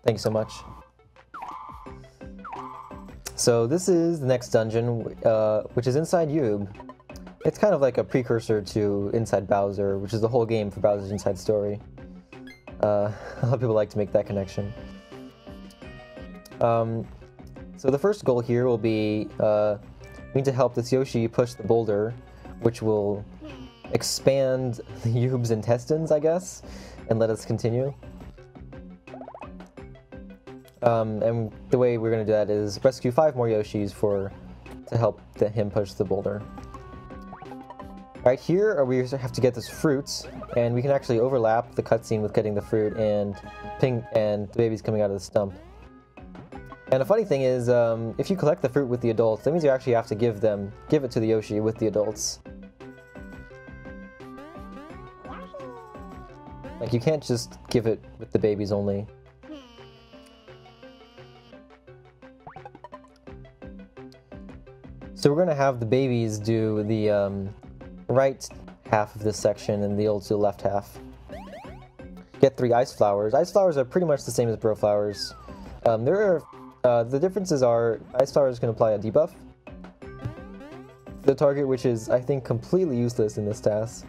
Thank you so much. So this is the next dungeon, uh, which is inside Yub. It's kind of like a precursor to Inside Bowser, which is the whole game for Bowser's Inside Story. Uh, a lot of people like to make that connection. Um, so the first goal here will be uh, we need to help this Yoshi push the boulder, which will expand the Yub's intestines, I guess, and let us continue. Um, and the way we're going to do that is rescue five more Yoshis for to help the, him push the boulder. Right here, uh, we have to get this fruit, and we can actually overlap the cutscene with getting the fruit and ping and the baby's coming out of the stump. And the funny thing is, um, if you collect the fruit with the adults, that means you actually have to give them, give it to the Yoshi with the adults. Like you can't just give it with the babies only. So we're gonna have the babies do the um, right half of this section and the old do the left half. Get three ice flowers. Ice flowers are pretty much the same as bro flowers. Um, there are uh, the differences are ice flowers can apply a debuff. The target, which is I think completely useless in this TAS.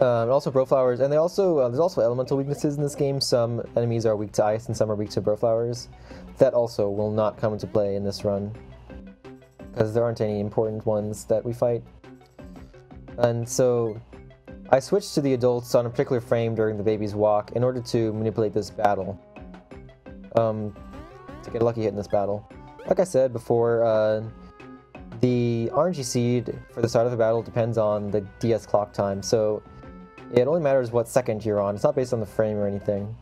Um, also bro flowers, and they also uh, there's also elemental weaknesses in this game. Some enemies are weak to ice, and some are weak to bro flowers. That also will not come into play in this run because there aren't any important ones that we fight. And so I switched to the adults on a particular frame during the baby's walk in order to manipulate this battle. Um, to get a lucky hit in this battle. Like I said before, uh, the RNG seed for the start of the battle depends on the DS clock time, so it only matters what second you're on. It's not based on the frame or anything,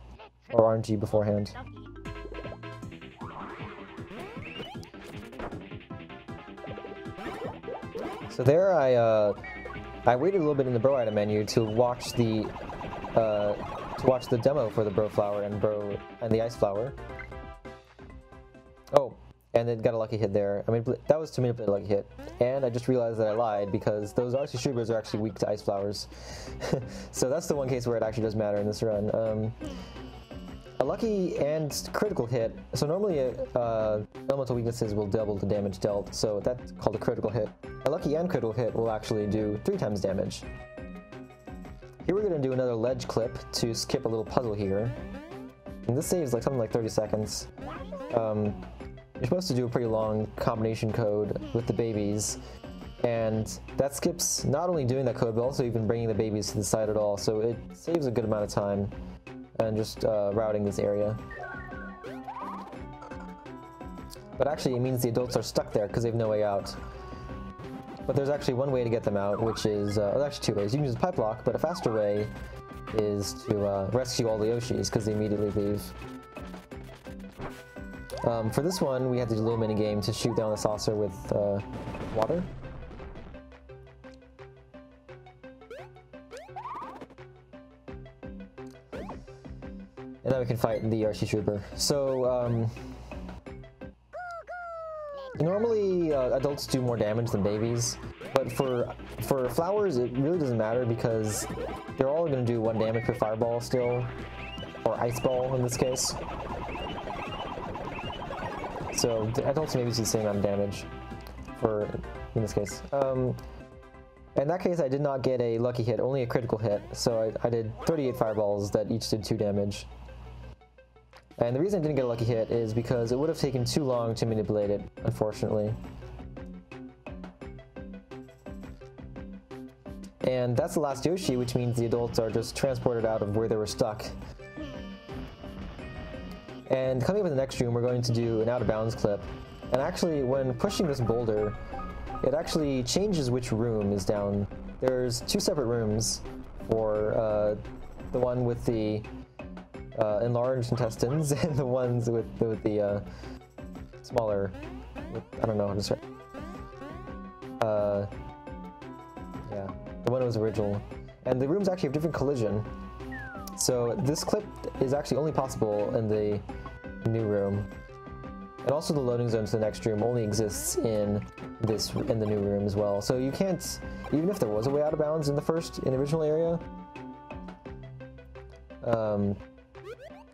or RNG beforehand. So there I, uh, I waited a little bit in the bro item menu to watch the, uh, to watch the demo for the bro flower and bro, and the ice flower. Oh, and it got a lucky hit there. I mean, that was to me a bit lucky hit. And I just realized that I lied because those RC Shroobers are actually weak to ice flowers. so that's the one case where it actually does matter in this run. Um, a lucky and critical hit. So normally uh, elemental weaknesses will double the damage dealt, so that's called a critical hit. A lucky and critical hit will actually do three times damage. Here we're going to do another ledge clip to skip a little puzzle here. And this saves like something like 30 seconds. Um, you're supposed to do a pretty long combination code with the babies, and that skips not only doing that code, but also even bringing the babies to the side at all, so it saves a good amount of time and just uh, routing this area. But actually it means the adults are stuck there because they have no way out. But there's actually one way to get them out, which is, uh, actually two ways. You can use a pipe lock, but a faster way is to uh, rescue all the Yoshis because they immediately leave. Um, for this one, we had to do a little to shoot down the saucer with uh, water. We can fight the RC Shroober. So, um, normally uh, adults do more damage than babies, but for for flowers it really doesn't matter because they're all going to do one damage per fireball still, or ice ball in this case. So adults maybe do the same amount of damage for in this case. Um, in that case, I did not get a lucky hit, only a critical hit. So I, I did 38 fireballs that each did 2 damage. And the reason I didn't get a lucky hit is because it would have taken too long to manipulate it, unfortunately. And that's the last Yoshi, which means the adults are just transported out of where they were stuck. And coming up in the next room, we're going to do an out of bounds clip. And actually, when pushing this boulder, it actually changes which room is down. There's two separate rooms for uh, the one with the uh, enlarged intestines and the ones with the, with the uh, smaller. I don't know how to describe. Uh, yeah, the one that was original, and the rooms actually have different collision. So this clip is actually only possible in the new room. And also the loading zone to the next room only exists in this in the new room as well. So you can't even if there was a way out of bounds in the first in the original area, um,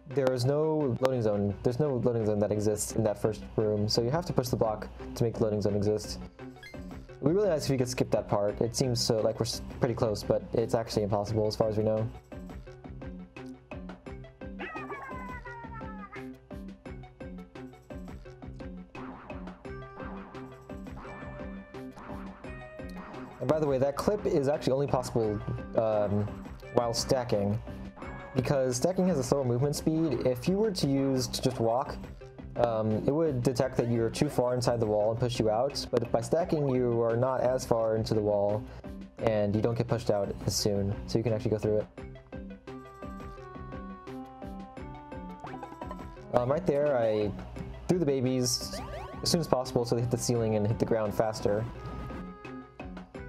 there is no loading zone. There's no loading zone that exists in that first room, so you have to push the block to make the loading zone exist. Be really nice if you could skip that part. It seems so like we're pretty close, but it's actually impossible as far as we know. And by the way, that clip is actually only possible um, while stacking. Because stacking has a slower movement speed, if you were to use to just walk, um, it would detect that you're too far inside the wall and push you out. But by stacking, you are not as far into the wall, and you don't get pushed out as soon, so you can actually go through it. Um, right there, I threw the babies as soon as possible so they hit the ceiling and hit the ground faster.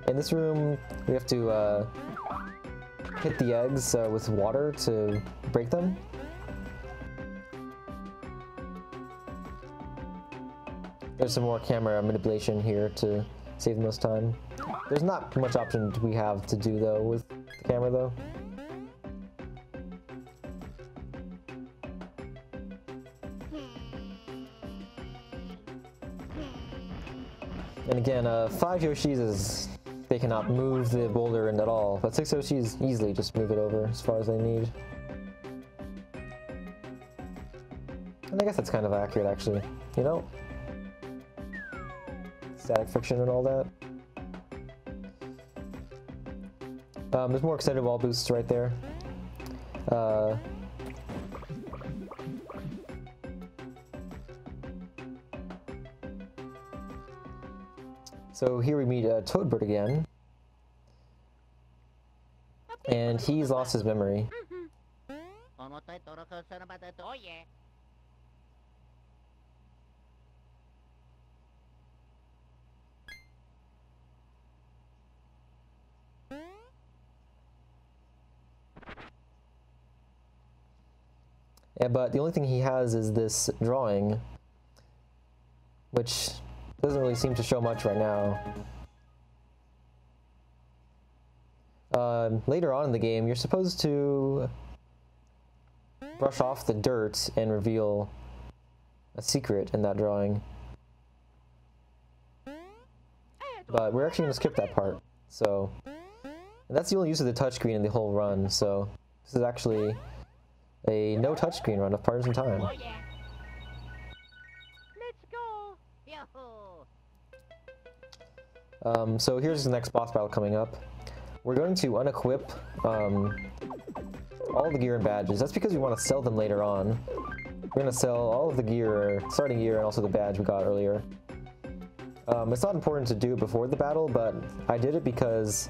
In this room, we have to uh, hit the eggs uh, with water to break them. There's some more camera manipulation here to save the most time. There's not much option we have to do though with the camera though. And again, uh, five Yoshis is they cannot move the boulder in at all, but six Yoshis easily just move it over as far as they need. And I guess that's kind of accurate actually, you know? Static friction and all that. Um, there's more extended wall boosts right there. Uh, So here we meet uh, Toadbert again. And he's lost his memory. Yeah, but the only thing he has is this drawing, which doesn't really seem to show much right now. Um, later on in the game, you're supposed to brush off the dirt and reveal a secret in that drawing. But we're actually going to skip that part. So, and that's the only use of the touchscreen in the whole run. So, this is actually a no touchscreen run of Partners in Time. Um, so here's the next boss battle coming up. We're going to unequip um, all the gear and badges. That's because we want to sell them later on. We're going to sell all of the gear, starting gear, and also the badge we got earlier. Um, it's not important to do it before the battle, but I did it because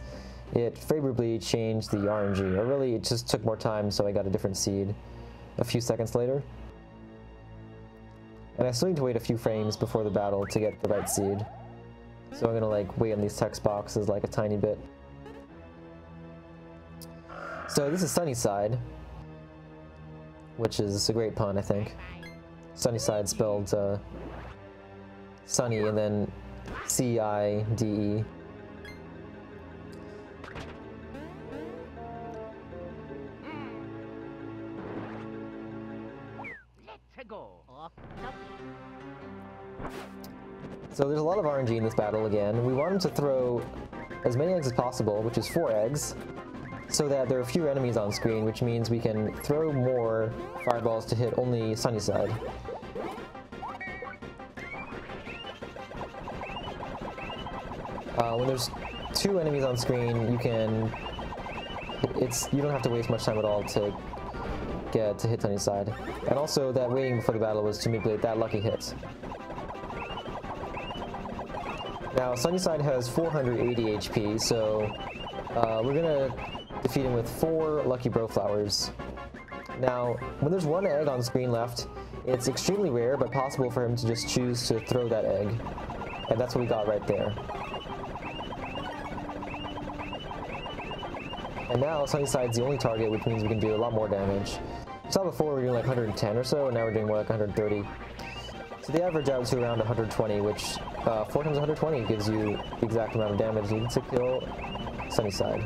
it favorably changed the RNG. Or really, it just took more time, so I got a different seed a few seconds later. And I still need to wait a few frames before the battle to get the right seed. So I'm gonna like wait on these text boxes like a tiny bit. So this is Sunnycide, which is a great pun, I think. Sunnycide spelled uh, sunny and then C-I-D-E. So there's a lot of RNG in this battle again. We want him to throw as many eggs as possible, which is four eggs, so that there are fewer enemies on screen, which means we can throw more fireballs to hit only Sunnycide. Uh, when there's two enemies on screen, you can it's you don't have to waste much time at all to get to hit Sunnycide. And also that waiting before the battle was to manipulate that lucky hit. Now, Sunnycide has 480 HP, so uh, we're gonna defeat him with four Lucky Bro Flowers. Now, when there's one egg on screen left, it's extremely rare, but possible for him to just choose to throw that egg. And that's what we got right there. And now Sunnycide's the only target, which means we can do a lot more damage. We saw before we were doing like 110 or so, and now we're doing more like 130. So the average out to around 120, which uh, 4 times 120 gives you the exact amount of damage needed to kill Sunnycide.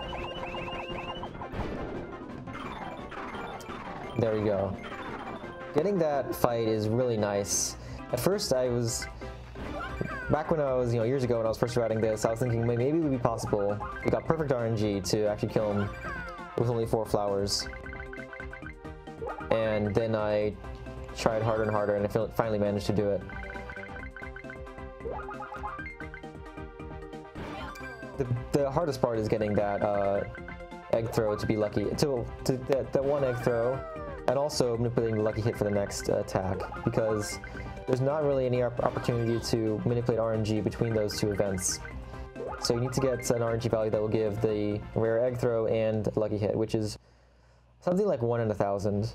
There we go. Getting that fight is really nice. At first I was, back when I was, you know, years ago when I was first writing this, I was thinking maybe it would be possible. We got perfect RNG to actually kill him with only four flowers. And then I tried harder and harder, and I finally managed to do it. The, the hardest part is getting that uh, egg throw to be lucky, to, to that, that one egg throw, and also manipulating the lucky hit for the next attack, because there's not really any op- opportunity to manipulate RNG between those two events. So you need to get an RNG value that will give the rare egg throw and lucky hit, which is something like one in a thousand.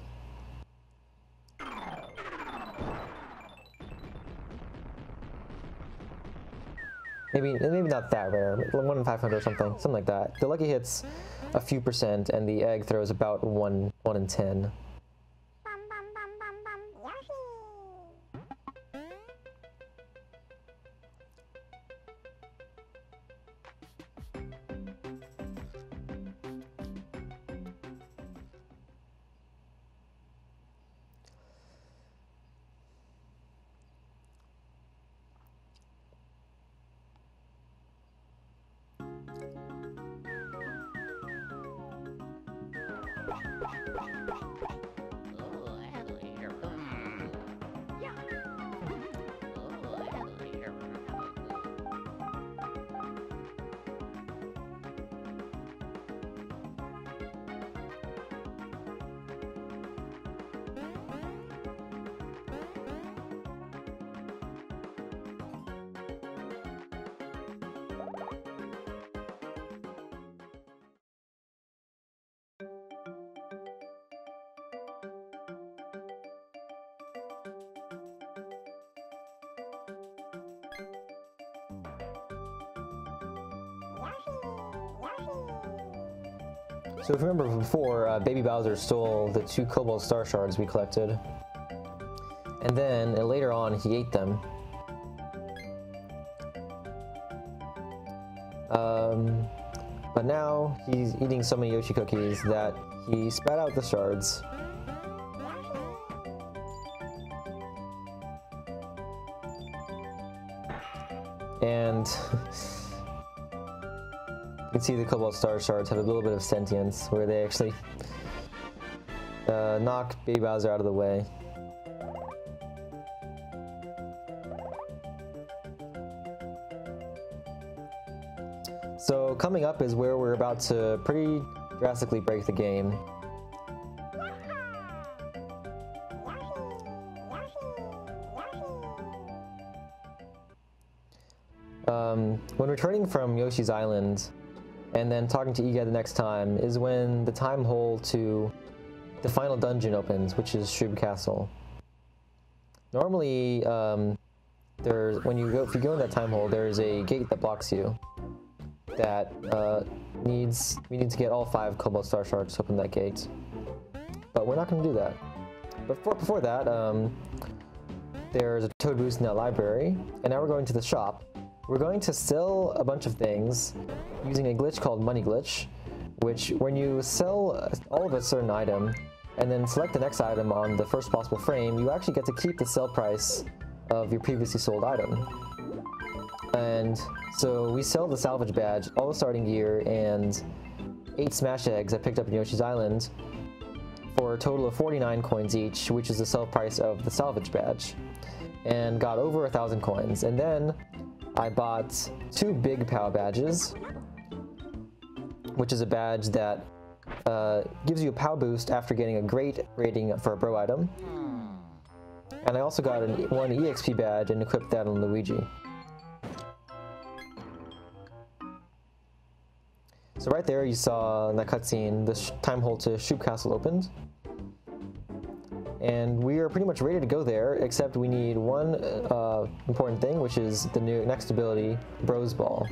Maybe maybe not that rare, one in 500 or something, something like that. The lucky hits a few percent, and the egg throws about one one in 10. So if you remember before, uh, Baby Bowser stole the two Cobalt Star Shards we collected. And then uh, later on, he ate them. Um, but now he's eating so many Yoshi cookies that he spat out the shards. Can see the Cobalt Star Shards have a little bit of sentience where they actually uh, knock Baby Bowser out of the way. So coming up is where we're about to pretty drastically break the game. Um, when returning from Yoshi's Island and then talking to Iga the next time is when the time hole to the final dungeon opens, which is Shroob Castle. Normally, um, there's when you go if you go in that time hole, there's a gate that blocks you. That uh, needs we need to get all five Cobalt Star Shards to open that gate, but we're not going to do that. Before, before that, um, there's a Toad Boost in that library, and now we're going to the shop. We're going to sell a bunch of things using a glitch called Money Glitch, which when you sell uh, all of a certain item and then select the next item on the first possible frame, you actually get to keep the sell price of your previously sold item. And so we sell the salvage badge, all the starting gear, and eight smash eggs I picked up in Yoshi's Island for a total of 49 coins each, which is the sell price of the salvage badge, and got over a thousand coins. And then I bought two big POW badges, which is a badge that uh, gives you a POW boost after getting a great rating for a bro item. And I also got an, one EXP badge and equipped that on Luigi. So right there you saw in that cutscene the time hole to Shroob Castle opened. And we are pretty much ready to go there, except we need one uh, important thing, which is the new next ability, Bros Ball.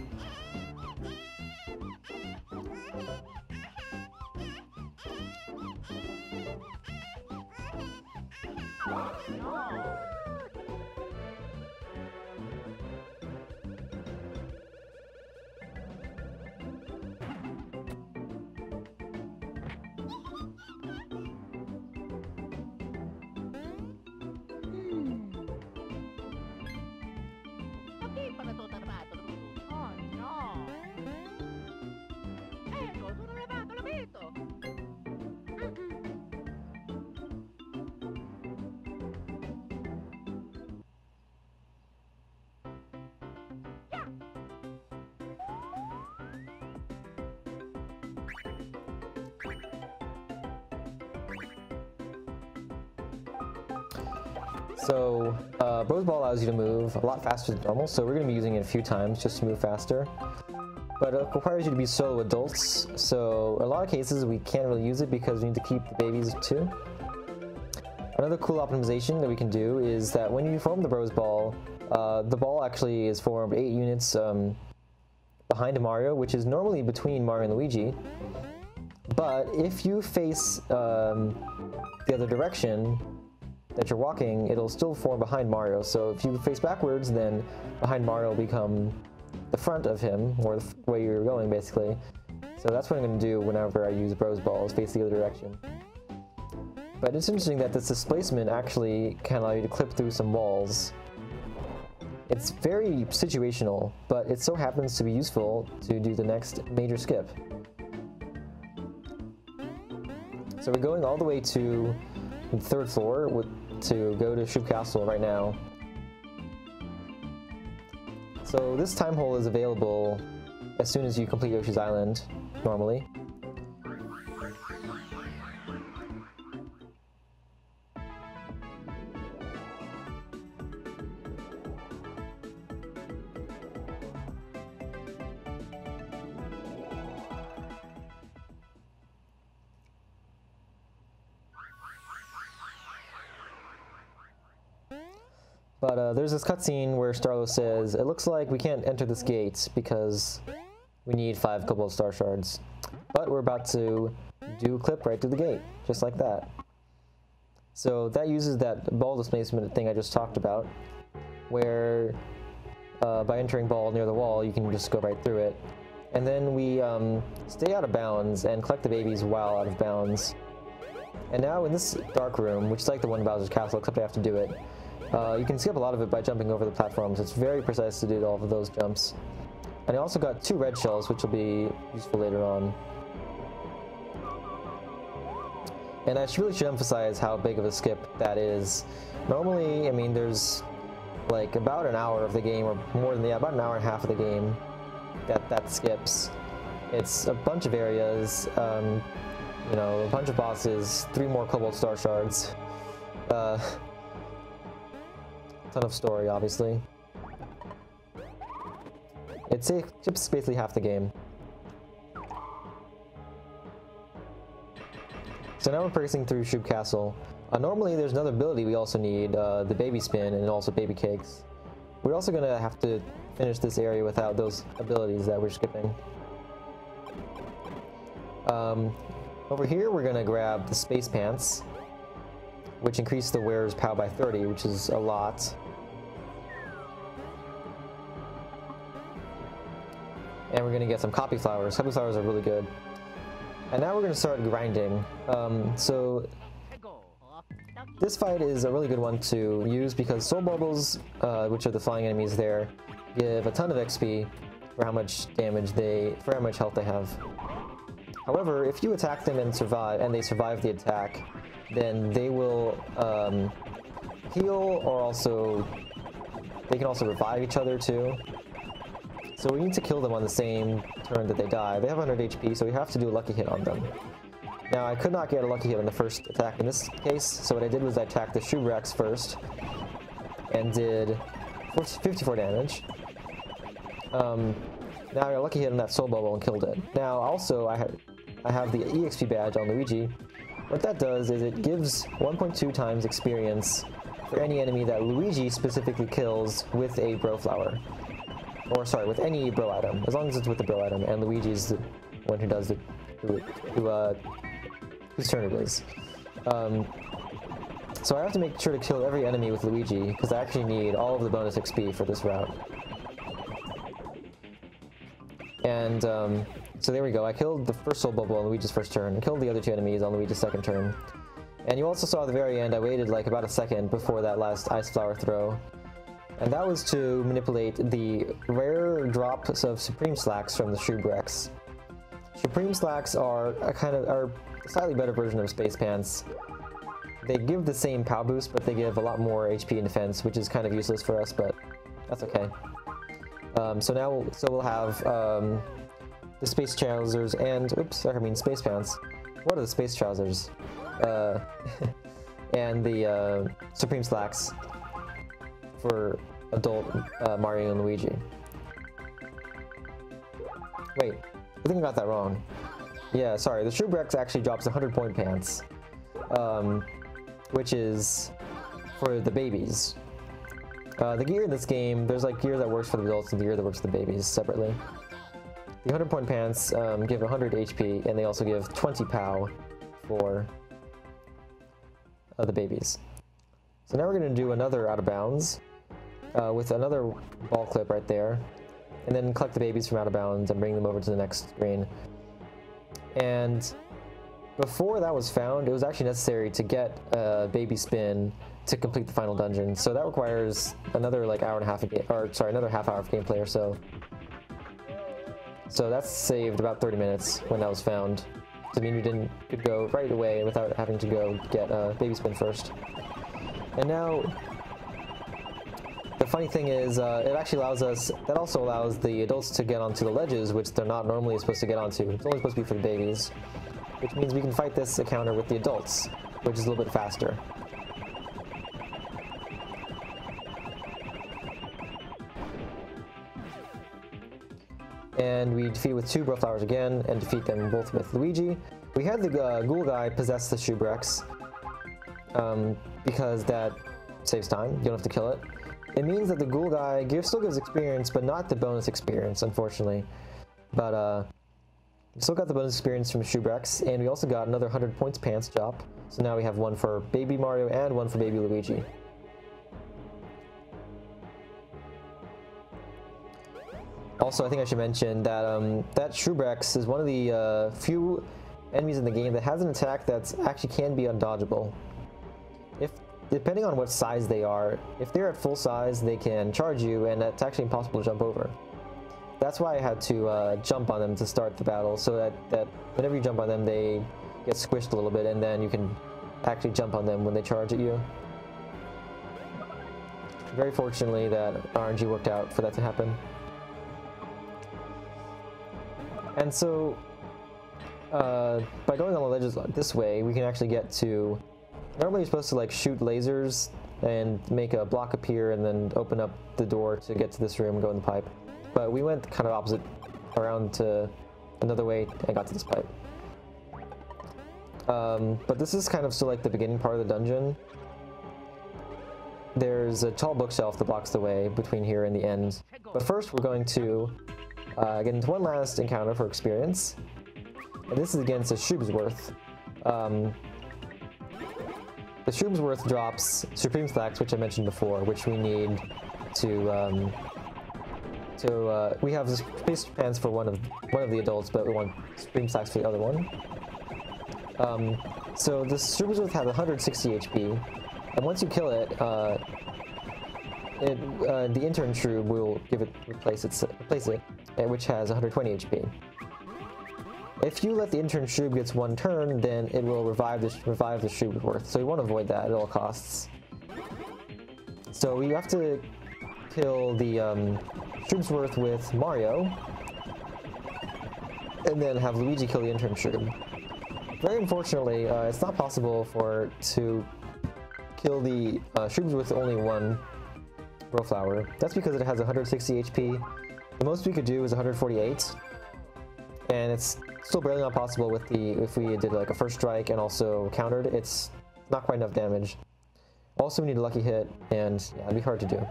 So, uh, Ball allows you to move a lot faster than normal, so we're going to be using it a few times just to move faster. But it requires you to be solo adults, so in a lot of cases we can't really use it because we need to keep the babies too. Another cool optimization that we can do is that when you form the Bros Ball, uh, the ball actually is formed 8 units um, behind Mario, which is normally between Mario and Luigi. But if you face um, the other direction that you're walking, it'll still form behind Mario. So if you face backwards, then behind Mario will become the front of him, or the way you're going, basically. So that's what I'm going to do whenever I use Bros Balls, face the other direction. But it's interesting that this displacement actually can allow you to clip through some walls. It's very situational, but it so happens to be useful to do the next major skip. So we're going all the way to the third floor to go to Shroob Castle right now. So this time hole is available as soon as you complete Yoshi's Island, normally. There's this cutscene where Starlo says, it looks like we can't enter this gate because we need five Cobalt Star Shards. But we're about to do a clip right through the gate, just like that. So that uses that ball displacement thing I just talked about, where uh, by entering ball near the wall, you can just go right through it. And then we um, stay out of bounds and collect the babies while out of bounds. And now in this dark room, which is like the one in Bowser's Castle, except I have to do it, uh, you can skip a lot of it by jumping over the platforms. It's very precise to do all of those jumps. And I also got two red shells, which will be useful later on. And I really should emphasize how big of a skip that is. Normally, I mean, there's like about an hour of the game, or more than, yeah, about an hour and a half of the game that that skips. It's a bunch of areas, um, you know, a bunch of bosses, three more Cobalt Star Shards. Uh, ton of story, obviously. It skips basically half the game. So now we're progressing through Shroob Castle. Uh, normally there's another ability we also need, uh, the Baby Spin and also Baby Cakes. We're also going to have to finish this area without those abilities that we're skipping. Um, over here we're going to grab the Space Pants, which increase the wearer's POW by 30, which is a lot. And we're gonna get some copy flowers. Copy flowers are really good. And now we're gonna start grinding. Um, so this fight is a really good one to use because soul bubbles, uh, which are the flying enemies there, give a ton of XP for how much damage they, for how much health they have. However, if you attack them and survive, and they survive the attack, then they will um, heal or also they can also revive each other too. So we need to kill them on the same turn that they die. They have 100 HP, so we have to do a lucky hit on them. Now, I could not get a lucky hit on the first attack in this case, so what I did was I attacked the Shroob Rex first, and did 54 damage. Um, now I got a lucky hit on that Soul Bubble and killed it. Now, also, I have, I have the EXP badge on Luigi. What that does is it gives 1.2 times experience for any enemy that Luigi specifically kills with a Bro Flower. Or sorry, with any bro item, as long as it's with the bro item, and Luigi's the one who does it, who, who uh, whose turn it is. Um, so I have to make sure to kill every enemy with Luigi, because I actually need all of the bonus XP for this route. And um, so there we go, I killed the first Soul Bubble on Luigi's first turn, killed the other two enemies on Luigi's second turn. And you also saw at the very end, I waited like about a second before that last Ice Flower throw, and that was to manipulate the rare drops of Supreme Slacks from the Shroob Rex. Supreme Slacks are a kind of are a slightly better version of Space Pants. They give the same POW boost, but they give a lot more HP and defense, which is kind of useless for us, but that's okay. Um, so now, we'll, so we'll have um, the Space Trousers and, oops, I mean Space Pants. What are the Space Trousers? Uh, and the uh, Supreme Slacks for adult uh, Mario and Luigi. Wait, I think I got that wrong. Yeah, sorry. The Shroob Rex actually drops 100 point pants, um, which is for the babies. Uh, the gear in this game, there's like gear that works for the adults and the gear that works for the babies separately. The 100 point pants um, give 100 HP and they also give 20 POW for uh, the babies. So now we're going to do another out of bounds uh, with another ball clip right there and then collect the babies from out of bounds and bring them over to the next screen. And before that was found, it was actually necessary to get a baby spin to complete the final dungeon. So that requires another like hour and a half of game, or sorry, another half hour of gameplay or so. So that's saved about 30 minutes when that was found. So mean you didn't could go right away without having to go get a baby spin first. And now, the funny thing is, uh, it actually allows us, that also allows the adults to get onto the ledges, which they're not normally supposed to get onto. It's only supposed to be for the babies. Which means we can fight this encounter with the adults, which is a little bit faster. and we defeat with two Flowers again, and defeat them both with Luigi. We had the uh, ghoul guy possess the Shroob Rex, um, because that saves time, you don't have to kill it. It means that the ghoul guy gives, still gives experience, but not the bonus experience, unfortunately. But uh, we still got the bonus experience from Shroob Rex, and we also got another 100 points pants drop. So now we have one for Baby Mario and one for Baby Luigi. Also, I think I should mention that um, that Shroob Rex is one of the uh, few enemies in the game that has an attack that actually can be undodgeable. Depending on what size they are, if they're at full size, they can charge you, and it's actually impossible to jump over. That's why I had to uh, jump on them to start the battle, so that, that whenever you jump on them, they get squished a little bit, and then you can actually jump on them when they charge at you. Very fortunately that RNG worked out for that to happen. And so, uh, by going on the ledges this way, we can actually get to... Normally you're supposed to like shoot lasers and make a block appear and then open up the door to get to this room and go in the pipe. But we went kind of opposite around to another way and got to this pipe. Um, but this is kind of still like the beginning part of the dungeon. There's a tall bookshelf that blocks the way between here and the end. But first we're going to uh, get into one last encounter for experience. And this is against a Shroomsworth. Um, the Shroomsworth drops Supreme Slacks, which I mentioned before, which we need to um, to uh, we have space pants for one of one of the adults, but we want Supreme Slacks for the other one. Um, so this Shroomsworth has 160 HP, and once you kill it, uh, it uh, the intern Shroob will give it replace it replace it, which has 120 HP. If you let the intern Shroob gets one turn, then it will revive the revive the Shroomsworth. So you want to avoid that at all costs. So you have to kill the um, with Mario, and then have Luigi kill the intern Shroob. Very unfortunately, uh, it's not possible for to kill the uh, with only one Flower. That's because it has 160 HP. The most we could do is 148, and it's still barely not possible with the if we did like a first strike and also countered. It's not quite enough damage. Also, we need a lucky hit, and yeah, it'd be hard to do.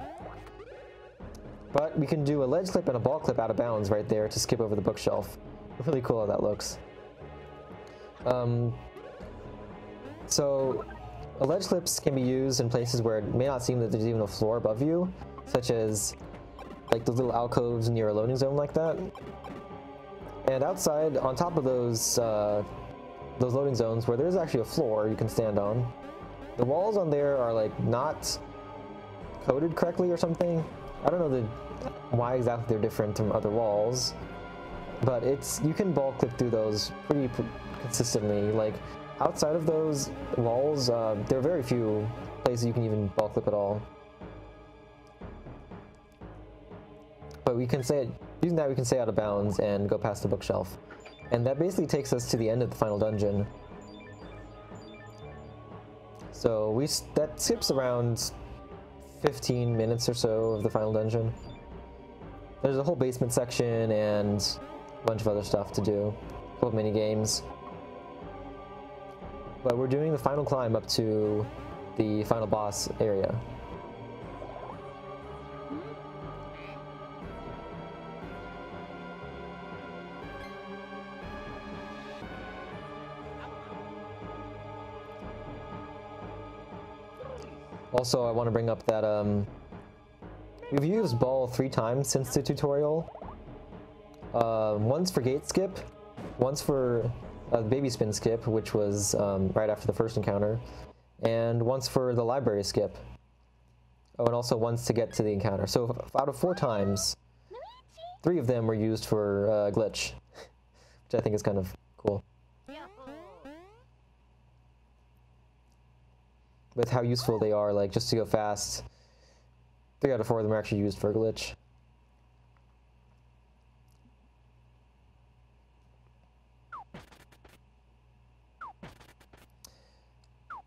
But we can do a ledge clip and a ball clip out of bounds right there to skip over the bookshelf. Really cool how that looks. Um, so, ledge clips can be used in places where it may not seem that there's even a floor above you, such as like the little alcoves near a loading zone like that. And outside, on top of those uh, those loading zones where there's actually a floor you can stand on, the walls on there are like not coded correctly or something. I don't know the, why exactly they're different from other walls, but it's you can ball clip through those pretty pr consistently. Like outside of those walls, uh, there are very few places you can even ball clip at all. But we can say it Using that, we can stay out of bounds and go past the bookshelf. And that basically takes us to the end of the final dungeon. So we that skips around 15 minutes or so of the final dungeon. There's a whole basement section and a bunch of other stuff to do, a couple mini games. But we're doing the final climb up to the final boss area. Also, I want to bring up that um, we've used ball three times since the tutorial. Uh, once for gate skip, once for uh, baby spin skip, which was um, right after the first encounter, and once for the library skip. Oh, and also once to get to the encounter. So out of four times, three of them were used for uh, glitch, which I think is kind of With how useful they are, like just to go fast. Three out of four of them are actually used for glitch.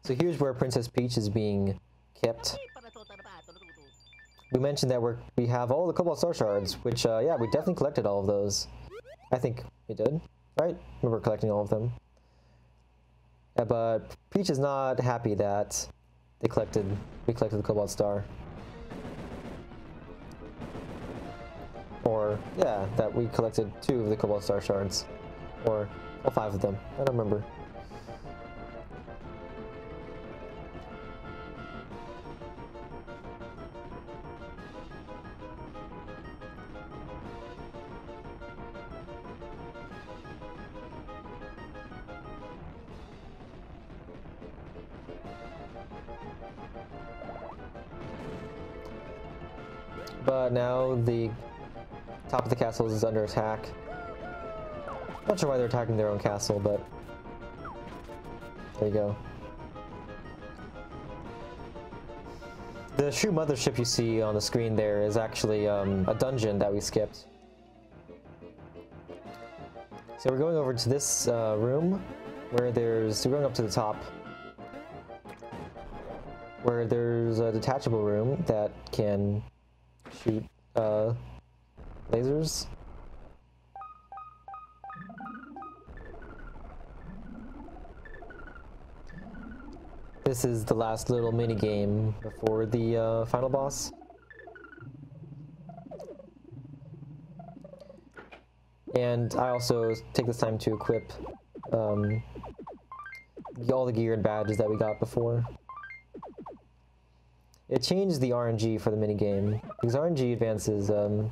So here's where Princess Peach is being kept. We mentioned that we're, we have all the Cobalt Star Shards, which, uh, yeah, we definitely collected all of those. I think we did, right? Remember collecting all of them. Yeah, but Peach is not happy that they collected, we collected the Cobalt Star. Or, yeah, that we collected two of the Cobalt Star Shards. Or, all five of them. I don't remember. Now the top of the castle is under attack. Not sure why they're attacking their own castle, but there you go. The Shroob Mothership you see on the screen there is actually um, a dungeon that we skipped. So we're going over to this uh, room where there's, we're going up to the top where there's a detachable room that can shoot uh, lasers. This is the last little mini game before the uh, final boss. And I also take this time to equip um, all the gear and badges that we got before. It changed the RNG for the minigame, because RNG advances um,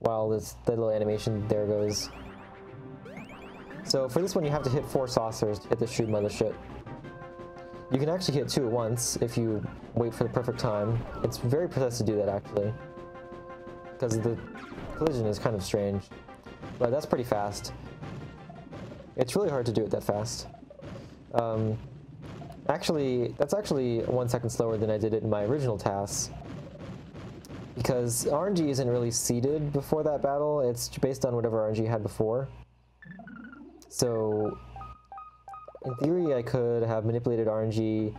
while this the little animation there goes. So for this one you have to hit four saucers to hit the Shroob Mothership. You can actually hit two at once if you wait for the perfect time. It's very precise to do that actually. Because the collision is kind of strange. But that's pretty fast. It's really hard to do it that fast. Um, actually, that's actually one second slower than I did it in my original tasks. Because RNG isn't really seeded before that battle, it's based on whatever RNG had before. So, in theory, I could have manipulated RNG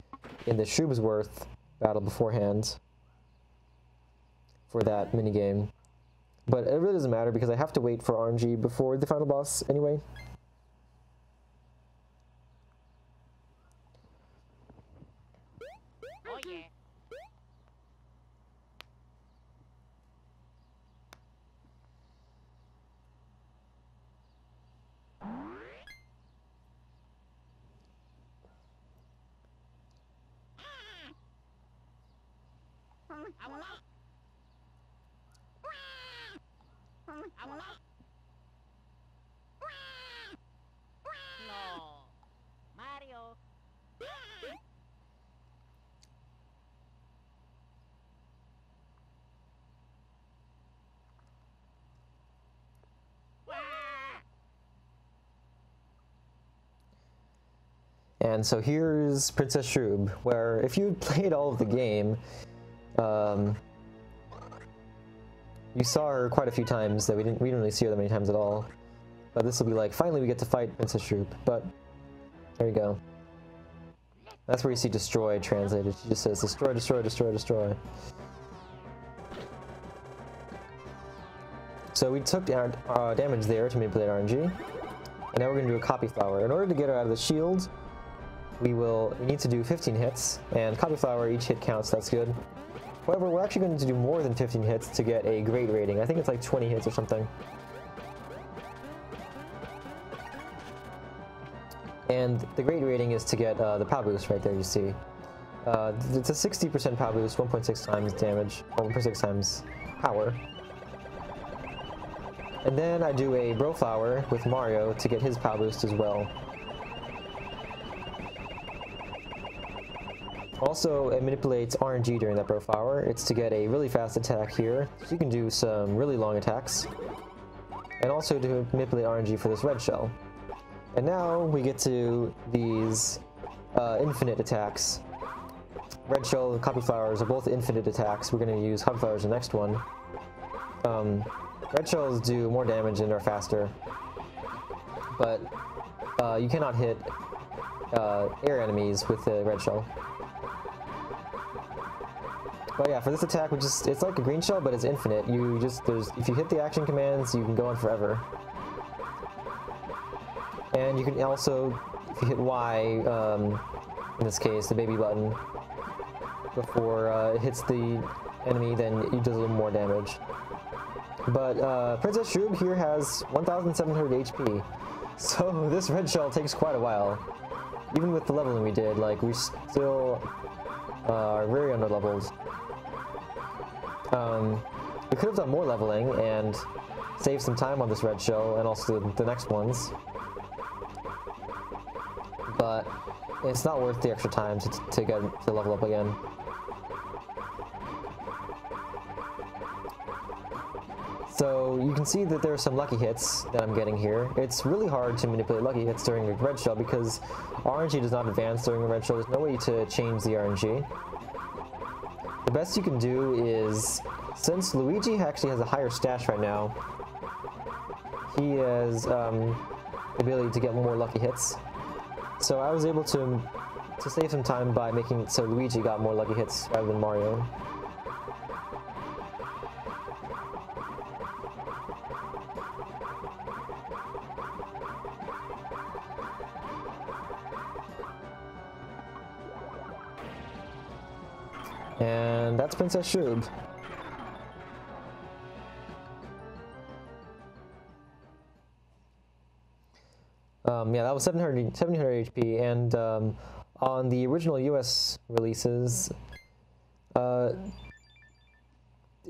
in the Shroomsworth battle beforehand for that minigame. But it really doesn't matter because I have to wait for RNG before the final boss anyway. Oh yeah. No. Mario. And so here's Princess Shroob, where if you played all of the game, um, you saw her quite a few times. That we didn't we didn't really see her that many times at all. But this will be like finally we get to fight Princess Shroob. But there you go. That's where you see destroy translated. She just says destroy, destroy, destroy, destroy. So we took our uh, damage there to manipulate RNG. And now we're going to do a copy flower. In order to get her out of the shield, we will we need to do 15 hits. And copy flower, each hit counts, that's good. However, we're actually going to do more than 15 hits to get a great rating. I think it's like 20 hits or something. And the great rating is to get uh, the power boost right there, you see. Uh, it's a 60% power boost, 1.6 times damage, 1.6 times power. And then I do a Bro Flower with Mario to get his power boost as well. Also, it manipulates RNG during that Bro Flower. It's to get a really fast attack here, so you can do some really long attacks. And also to manipulate RNG for this red shell. And now we get to these uh, infinite attacks. Red shell and copy flowers are both infinite attacks. We're going to use copy flowers the next one. Um, red shells do more damage and are faster, but uh, you cannot hit uh, air enemies with the red shell. But yeah, for this attack, it's like a green shell, but it's infinite. You just there's if you hit the action commands, you can go on forever. And you can also, if you hit Y, um, in this case, the baby button, before uh, it hits the enemy, then it does a little more damage. But uh, Princess Shroob here has 1,700 HP, so this red shell takes quite a while. Even with the leveling we did, like, we still uh, are very underleveled. Um, we could have done more leveling and saved some time on this red shell and also the next ones but it's not worth the extra time to, to get to level up again. So you can see that there are some lucky hits that I'm getting here. It's really hard to manipulate lucky hits during a red shell because RNG does not advance during a red shell. There's no way to change the RNG. The best you can do is, since Luigi actually has a higher stash right now, he has um, the ability to get more lucky hits. So I was able to to save some time by making it so Luigi got more lucky hits rather than Mario. Princess Shroob. Um, yeah, that was 700, 700 HP, and um, on the original US releases, uh,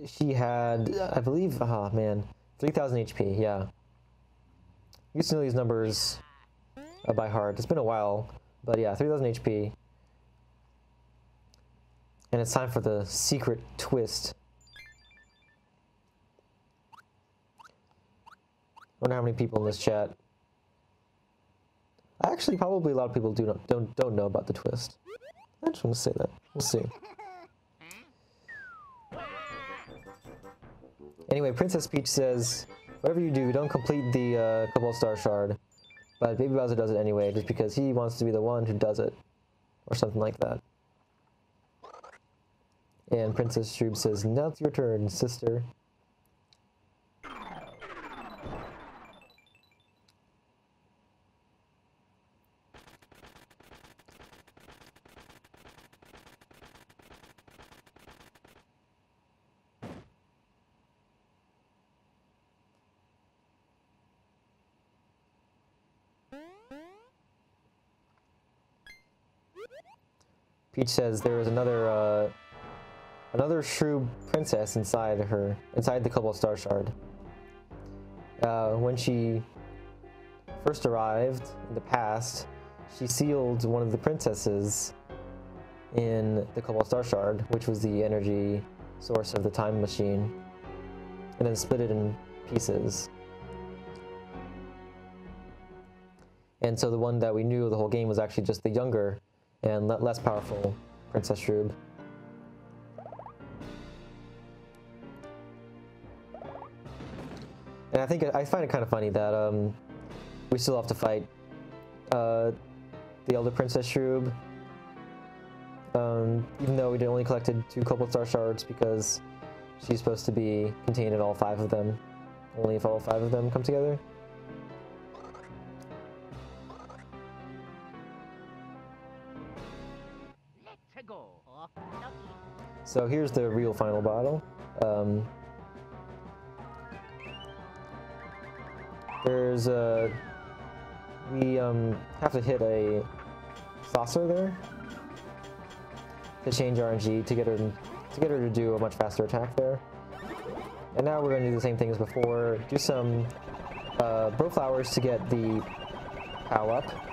she had, I believe, oh man, 3000 HP, yeah. Used to know these numbers uh, by heart. It's been a while, but yeah, 3000 HP. And it's time for the secret twist. wonder how many people in this chat Actually, probably a lot of people do not don't don't know about the twist. I just want to say that. We'll see. Anyway, Princess Peach says, whatever you do, don't complete the uh, Cobalt Star Shard. But Baby Bowser does it anyway, just because he wants to be the one who does it. Or something like that. And Princess Shroob says, now it's your turn, sister. Peach says there was another uh, another Shroob princess inside her, inside the Cobalt Star Shard. Uh, when she first arrived in the past, she sealed one of the princesses in the Cobalt Star Shard, which was the energy source of the time machine, and then split it in pieces. And so the one that we knew the whole game was actually just the younger and less powerful Princess Shroob. And I think I find it kind of funny that um, we still have to fight uh, the Elder Princess Shroob Um, even though we only collected two Cobalt Star shards because she's supposed to be contained in all five of them. Only if all five of them come together. So here's the real final battle. Um, there's a we um, have to hit a saucer there to change RNG to get her to get her to do a much faster attack there. And now we're going to do the same thing as before. Do some uh, bro flowers to get the POW up.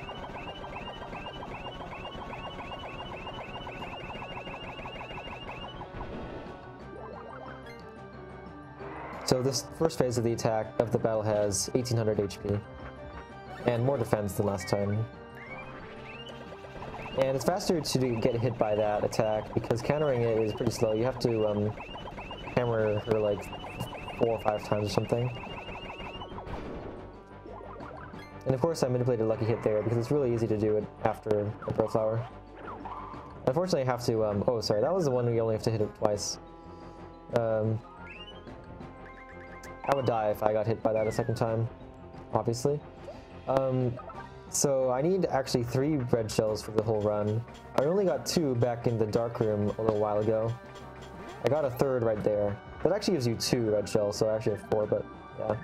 So this first phase of the attack of the battle has 1800 HP and more defense than last time. And it's faster to get hit by that attack because countering it is pretty slow. You have to um, hammer her like four or five times or something. And of course I manipulated Lucky Hit there because it's really easy to do it after a Bro Flower. Unfortunately I have to, um, oh sorry, that was the one we only have to hit it twice. Um, I would die if I got hit by that a second time, obviously. Um, so I need actually three red shells for the whole run. I only got two back in the dark room a little while ago. I got a third right there. That actually gives you two red shells, so I actually have four, but yeah.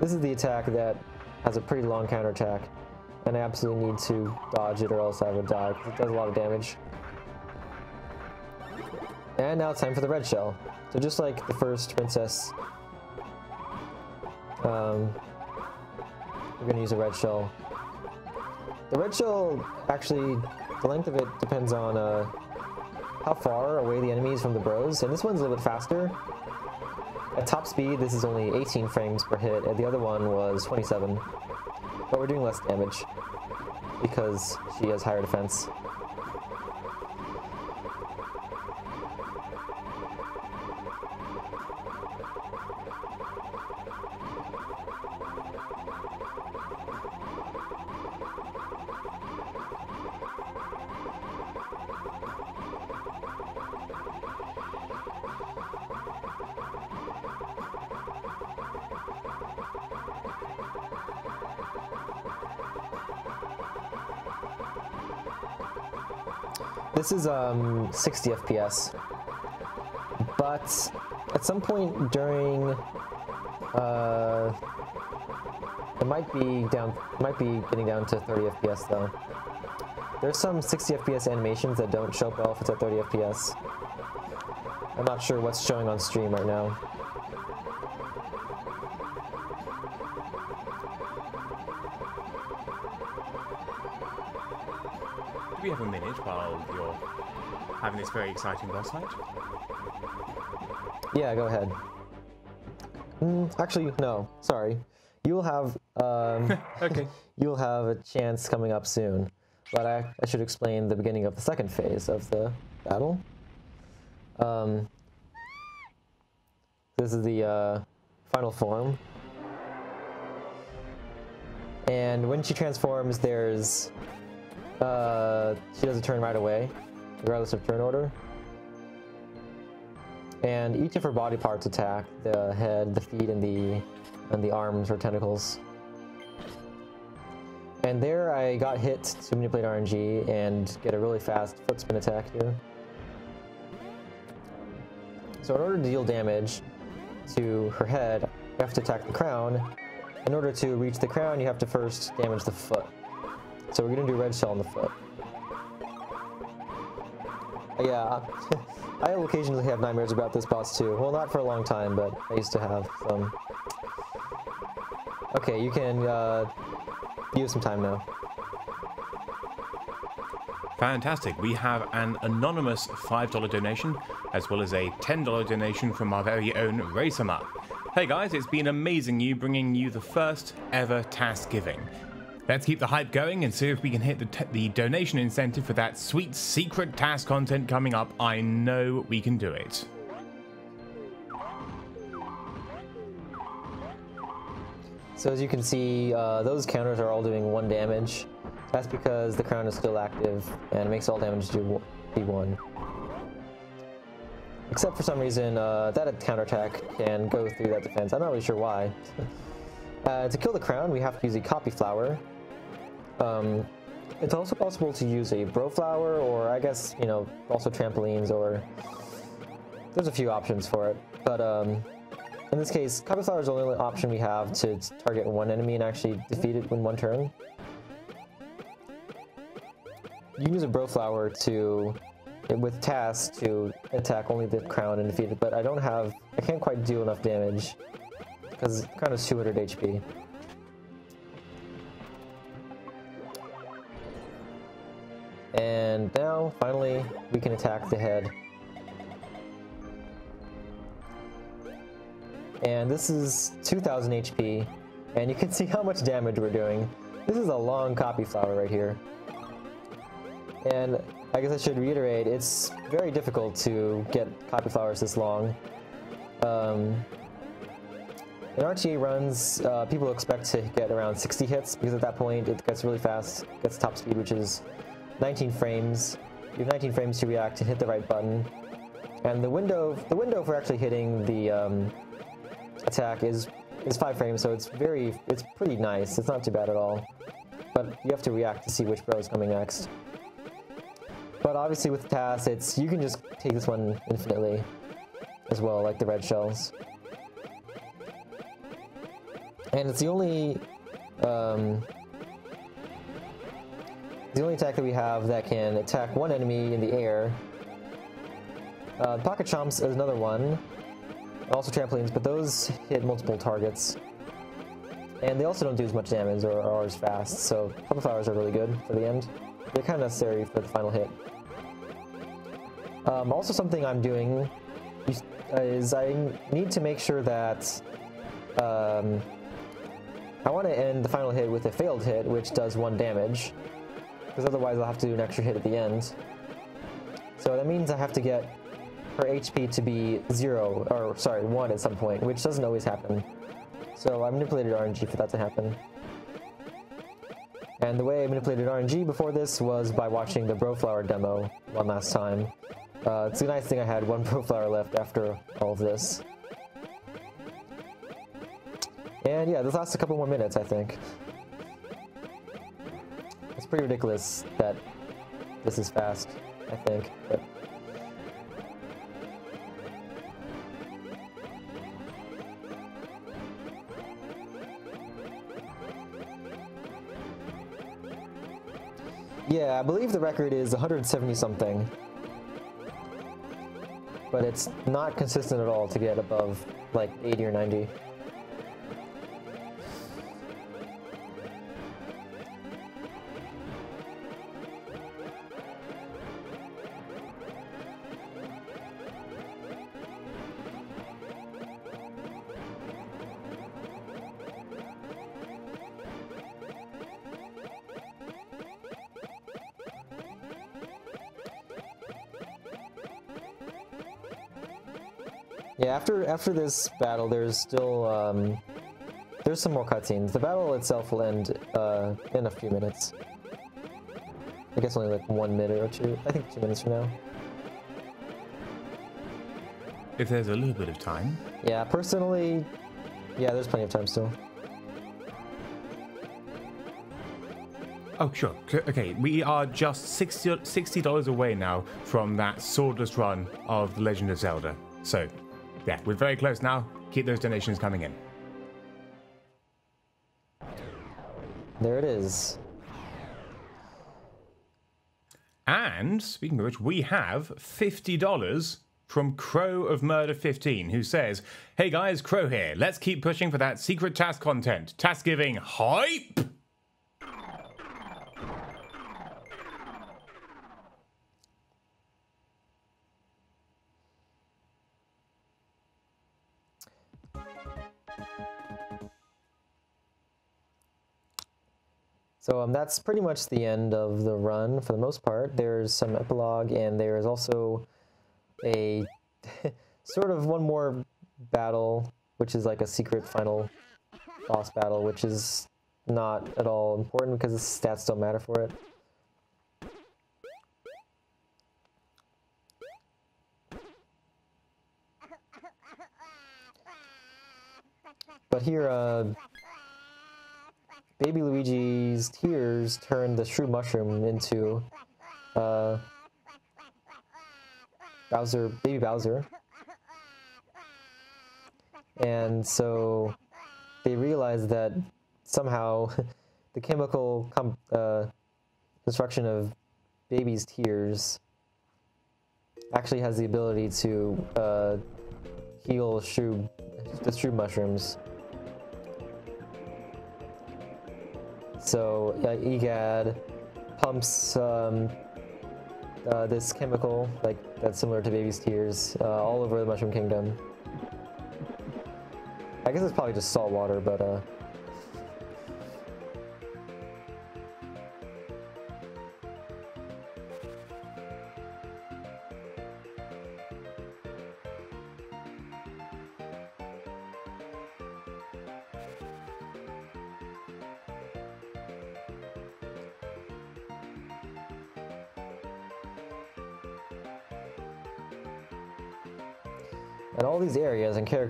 This is the attack that has a pretty long counterattack, and I absolutely need to dodge it or else I would die, because it does a lot of damage. And now it's time for the red shell. So just like the first princess, um, we're gonna use a red shell. The red shell, actually, the length of it depends on uh, how far away the enemy is from the bros, and this one's a little bit faster. At top speed, this is only 18 frames per hit, and the other one was 27. But we're doing less damage because she has higher defense. This is um, 60 FPS, but at some point during, uh, it might be down, might be getting down to 30 FPS though. There's some 60 FPS animations that don't show up well if it's at 30 FPS. I'm not sure what's showing on stream right now. Do we have a minute while you're having this very exciting boss fight? Yeah, go ahead. Mm, actually, no. Sorry. You will have um, Okay. you will have a chance coming up soon. But I, I should explain the beginning of the second phase of the battle. Um, this is the uh, final form. And when she transforms, there's uh, she does a turn right away, regardless of turn order. And each of her body parts attack the head, the feet, and the and the arms or tentacles. And there I got hit to manipulate RNG and get a really fast foot spin attack here. So in order to deal damage to her head, you have to attack the crown. In order to reach the crown, you have to first damage the foot. So we're gonna do red shell on the foot. Yeah, I occasionally have nightmares about this boss too. Well, not for a long time, but I used to have some. Okay, you can uh, use some time now. Fantastic. We have an anonymous $5 donation, as well as a $10 donation from our very own Racerma. Hey guys, it's been amazing you bringing you the first ever TASGiving. Let's keep the hype going and see if we can hit the, the donation incentive for that sweet secret TAS content coming up. I know we can do it. So as you can see, uh, those counters are all doing one damage. That's because the crown is still active and it makes all damage do D1. Except for some reason, uh, that counterattack can go through that defense. I'm not really sure why. uh, to kill the crown, we have to use a copy flower. Um, it's also possible to use a bro flower, or I guess, you know, also trampolines, or there's a few options for it. But um, in this case, copy flower is the only option we have to target one enemy and actually defeat it in one turn. You can use a bro flower to with TAS to attack only the crown and defeat it, but I don't have, I can't quite do enough damage because the crown is 200 HP. And now, finally, we can attack the head. And this is 2000 HP, and you can see how much damage we're doing. This is a long copy flower right here. And I guess I should reiterate, it's very difficult to get copy flowers this long. Um, in RTA runs, uh, people expect to get around 60 hits because at that point it gets really fast, gets top speed, which is 19 frames. You have 19 frames to react and hit the right button. And the window, the window for actually hitting the um, attack is is five frames, so it's very, it's pretty nice. It's not too bad at all. But you have to react to see which bro is coming next. But obviously with TAS, it's you can just take this one infinitely as well, like the red shells. And it's the only um, the only attack that we have that can attack one enemy in the air. Uh, pocket chomps is another one. Also trampolines, but those hit multiple targets. And they also don't do as much damage or are as fast, so copy flowers are really good for the end. They're kind of necessary for the final hit. Um, also something I'm doing is I need to make sure that um, I want to end the final hit with a failed hit, which does one damage, because otherwise I'll have to do an extra hit at the end. So that means I have to get her HP to be zero, or sorry, one at some point, which doesn't always happen. So I manipulated RNG for that to happen. And the way I manipulated RNG before this was by watching the Broflower demo one last time. Uh, it's a nice thing I had one Bro Flower left after all of this. And yeah, this lasts a couple more minutes, I think. It's pretty ridiculous that this is fast, I think. But Yeah, I believe the record is 170 something but it's not consistent at all to get above like 80 or 90. After after this battle, there's still um, there's some more cutscenes. The battle itself will end uh, in a few minutes. I guess only like one minute or two. I think two minutes from now. If there's a little bit of time. Yeah, personally, yeah, there's plenty of time still. Oh, sure. Okay, we are just $60 away now from that swordless run of The Legend of Zelda. So, yeah, we're very close now. Keep those donations coming in. There it is. And speaking of which, we have $50 from Crow of Murder 15, who says, Hey guys, Crow here. Let's keep pushing for that secret TAS content. TASGiving hype! So um, that's pretty much the end of the run for the most part. There's some epilogue and there is also a sort of one more battle, which is like a secret final boss battle, which is not at all important because the stats don't matter for it. But here, uh, Baby Luigi's tears turned the Shroob Mushroom into uh, Bowser, Baby Bowser. And so they realized that somehow the chemical uh, construction of baby's tears actually has the ability to uh, heal Shroob, the Shroob mushrooms. So uh, EGAD pumps um, uh, this chemical, like that's similar to baby's tears, uh, all over the Mushroom Kingdom. I guess it's probably just salt water, but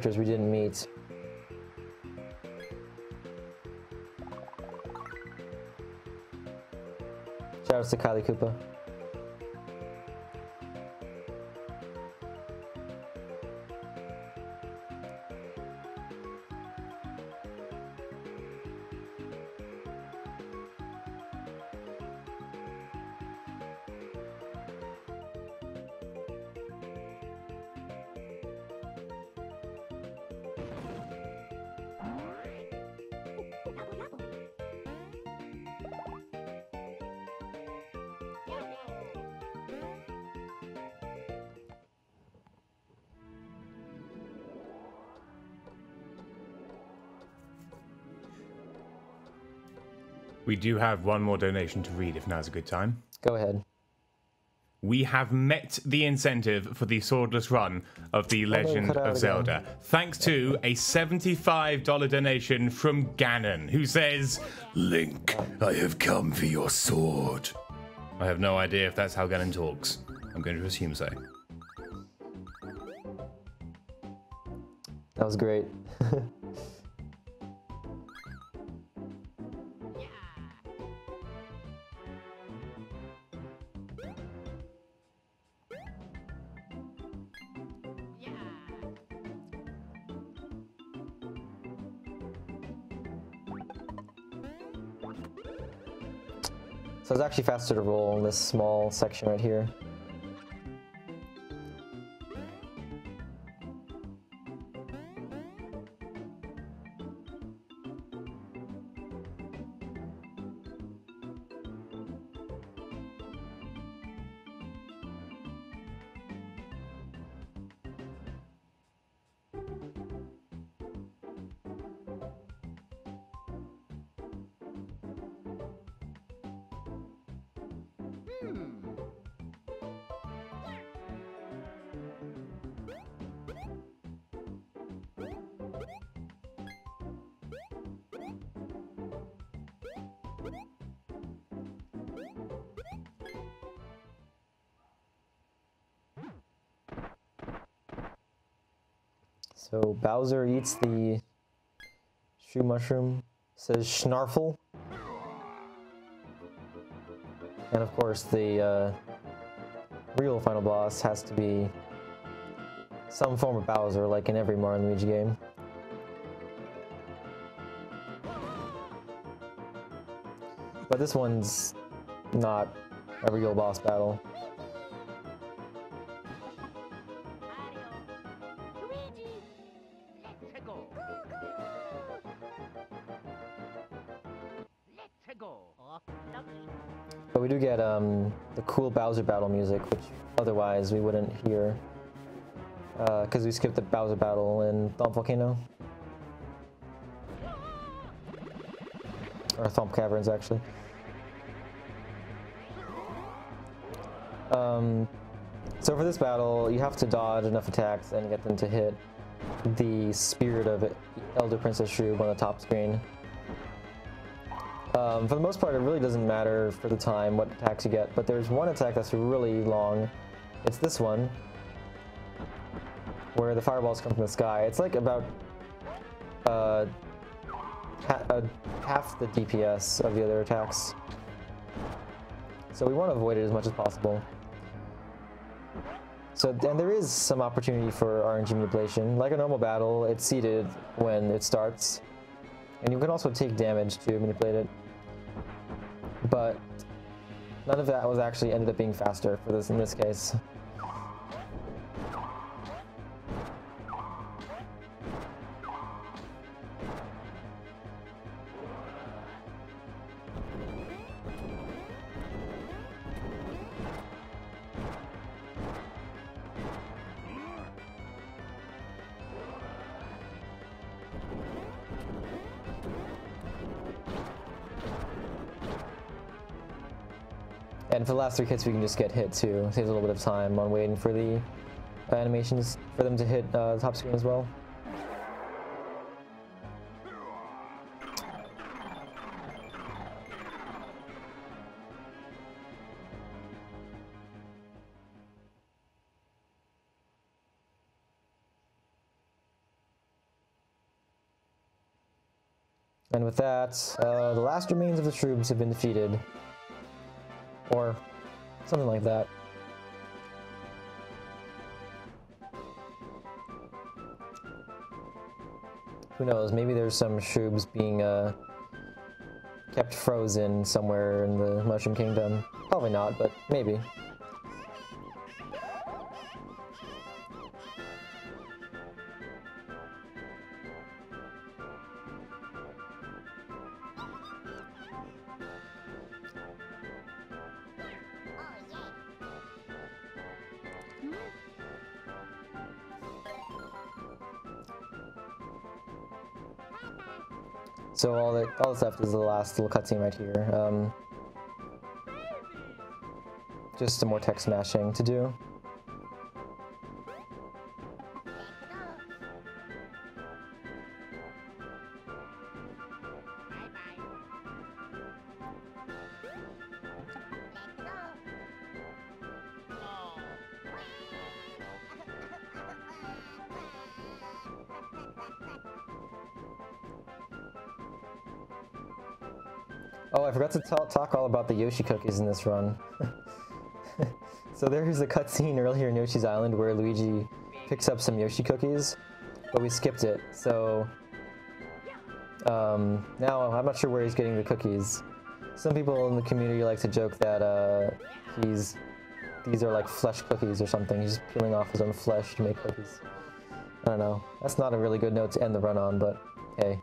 characters we didn't meet. Shoutouts to Kylie Koopa. Do have one more donation to read if now's a good time. Go ahead. We have met the incentive for the swordless run of The Legend of Zelda. Thanks to a $75 donation from Ganon, who says, Link, I have come for your sword. I have no idea if that's how Ganon talks. I'm going to assume so. That was great. To roll in this small section right here. Bowser eats the Shroob mushroom, says Schnarfle. And of course the uh, real final boss has to be some form of Bowser like in every Mario Luigi game. But this one's not a real boss battle. Bowser battle music, which otherwise we wouldn't hear. Because we skipped the Bowser battle in Thwomp Volcano. Or Thwomp Caverns, actually. Um, so for this battle, you have to dodge enough attacks and get them to hit the spirit of Elder Princess Shroob on the top screen. Um, for the most part, it really doesn't matter for the time what attacks you get, but there's one attack that's really long. It's this one, where the fireballs come from the sky. It's like about uh, ha uh, half the DPS of the other attacks. So we want to avoid it as much as possible. So, and there is some opportunity for RNG manipulation. Like a normal battle, it's seeded when it starts. And you can also take damage to manipulate it. But none of that was actually ended up being faster for this in this case. Last three hits, we can just get hit too. Saves a little bit of time on waiting for the animations for them to hit uh, the top screen as well. And with that, uh, the last remains of the Shroobs have been defeated. Or something like that. Who knows, maybe there's some shroobs being uh, kept frozen somewhere in the Mushroom Kingdom. Probably not, but maybe. Left is the last little cutscene right here. Um, just some more tech smashing to do. Talk all about the Yoshi cookies in this run. so there's a cutscene earlier in Yoshi's Island where Luigi picks up some Yoshi cookies, but we skipped it. So um, now I'm not sure where he's getting the cookies. Some people in the community like to joke that uh, he's these are like flesh cookies or something. He's just peeling off his own flesh to make cookies. I don't know. That's not a really good note to end the run on, but hey.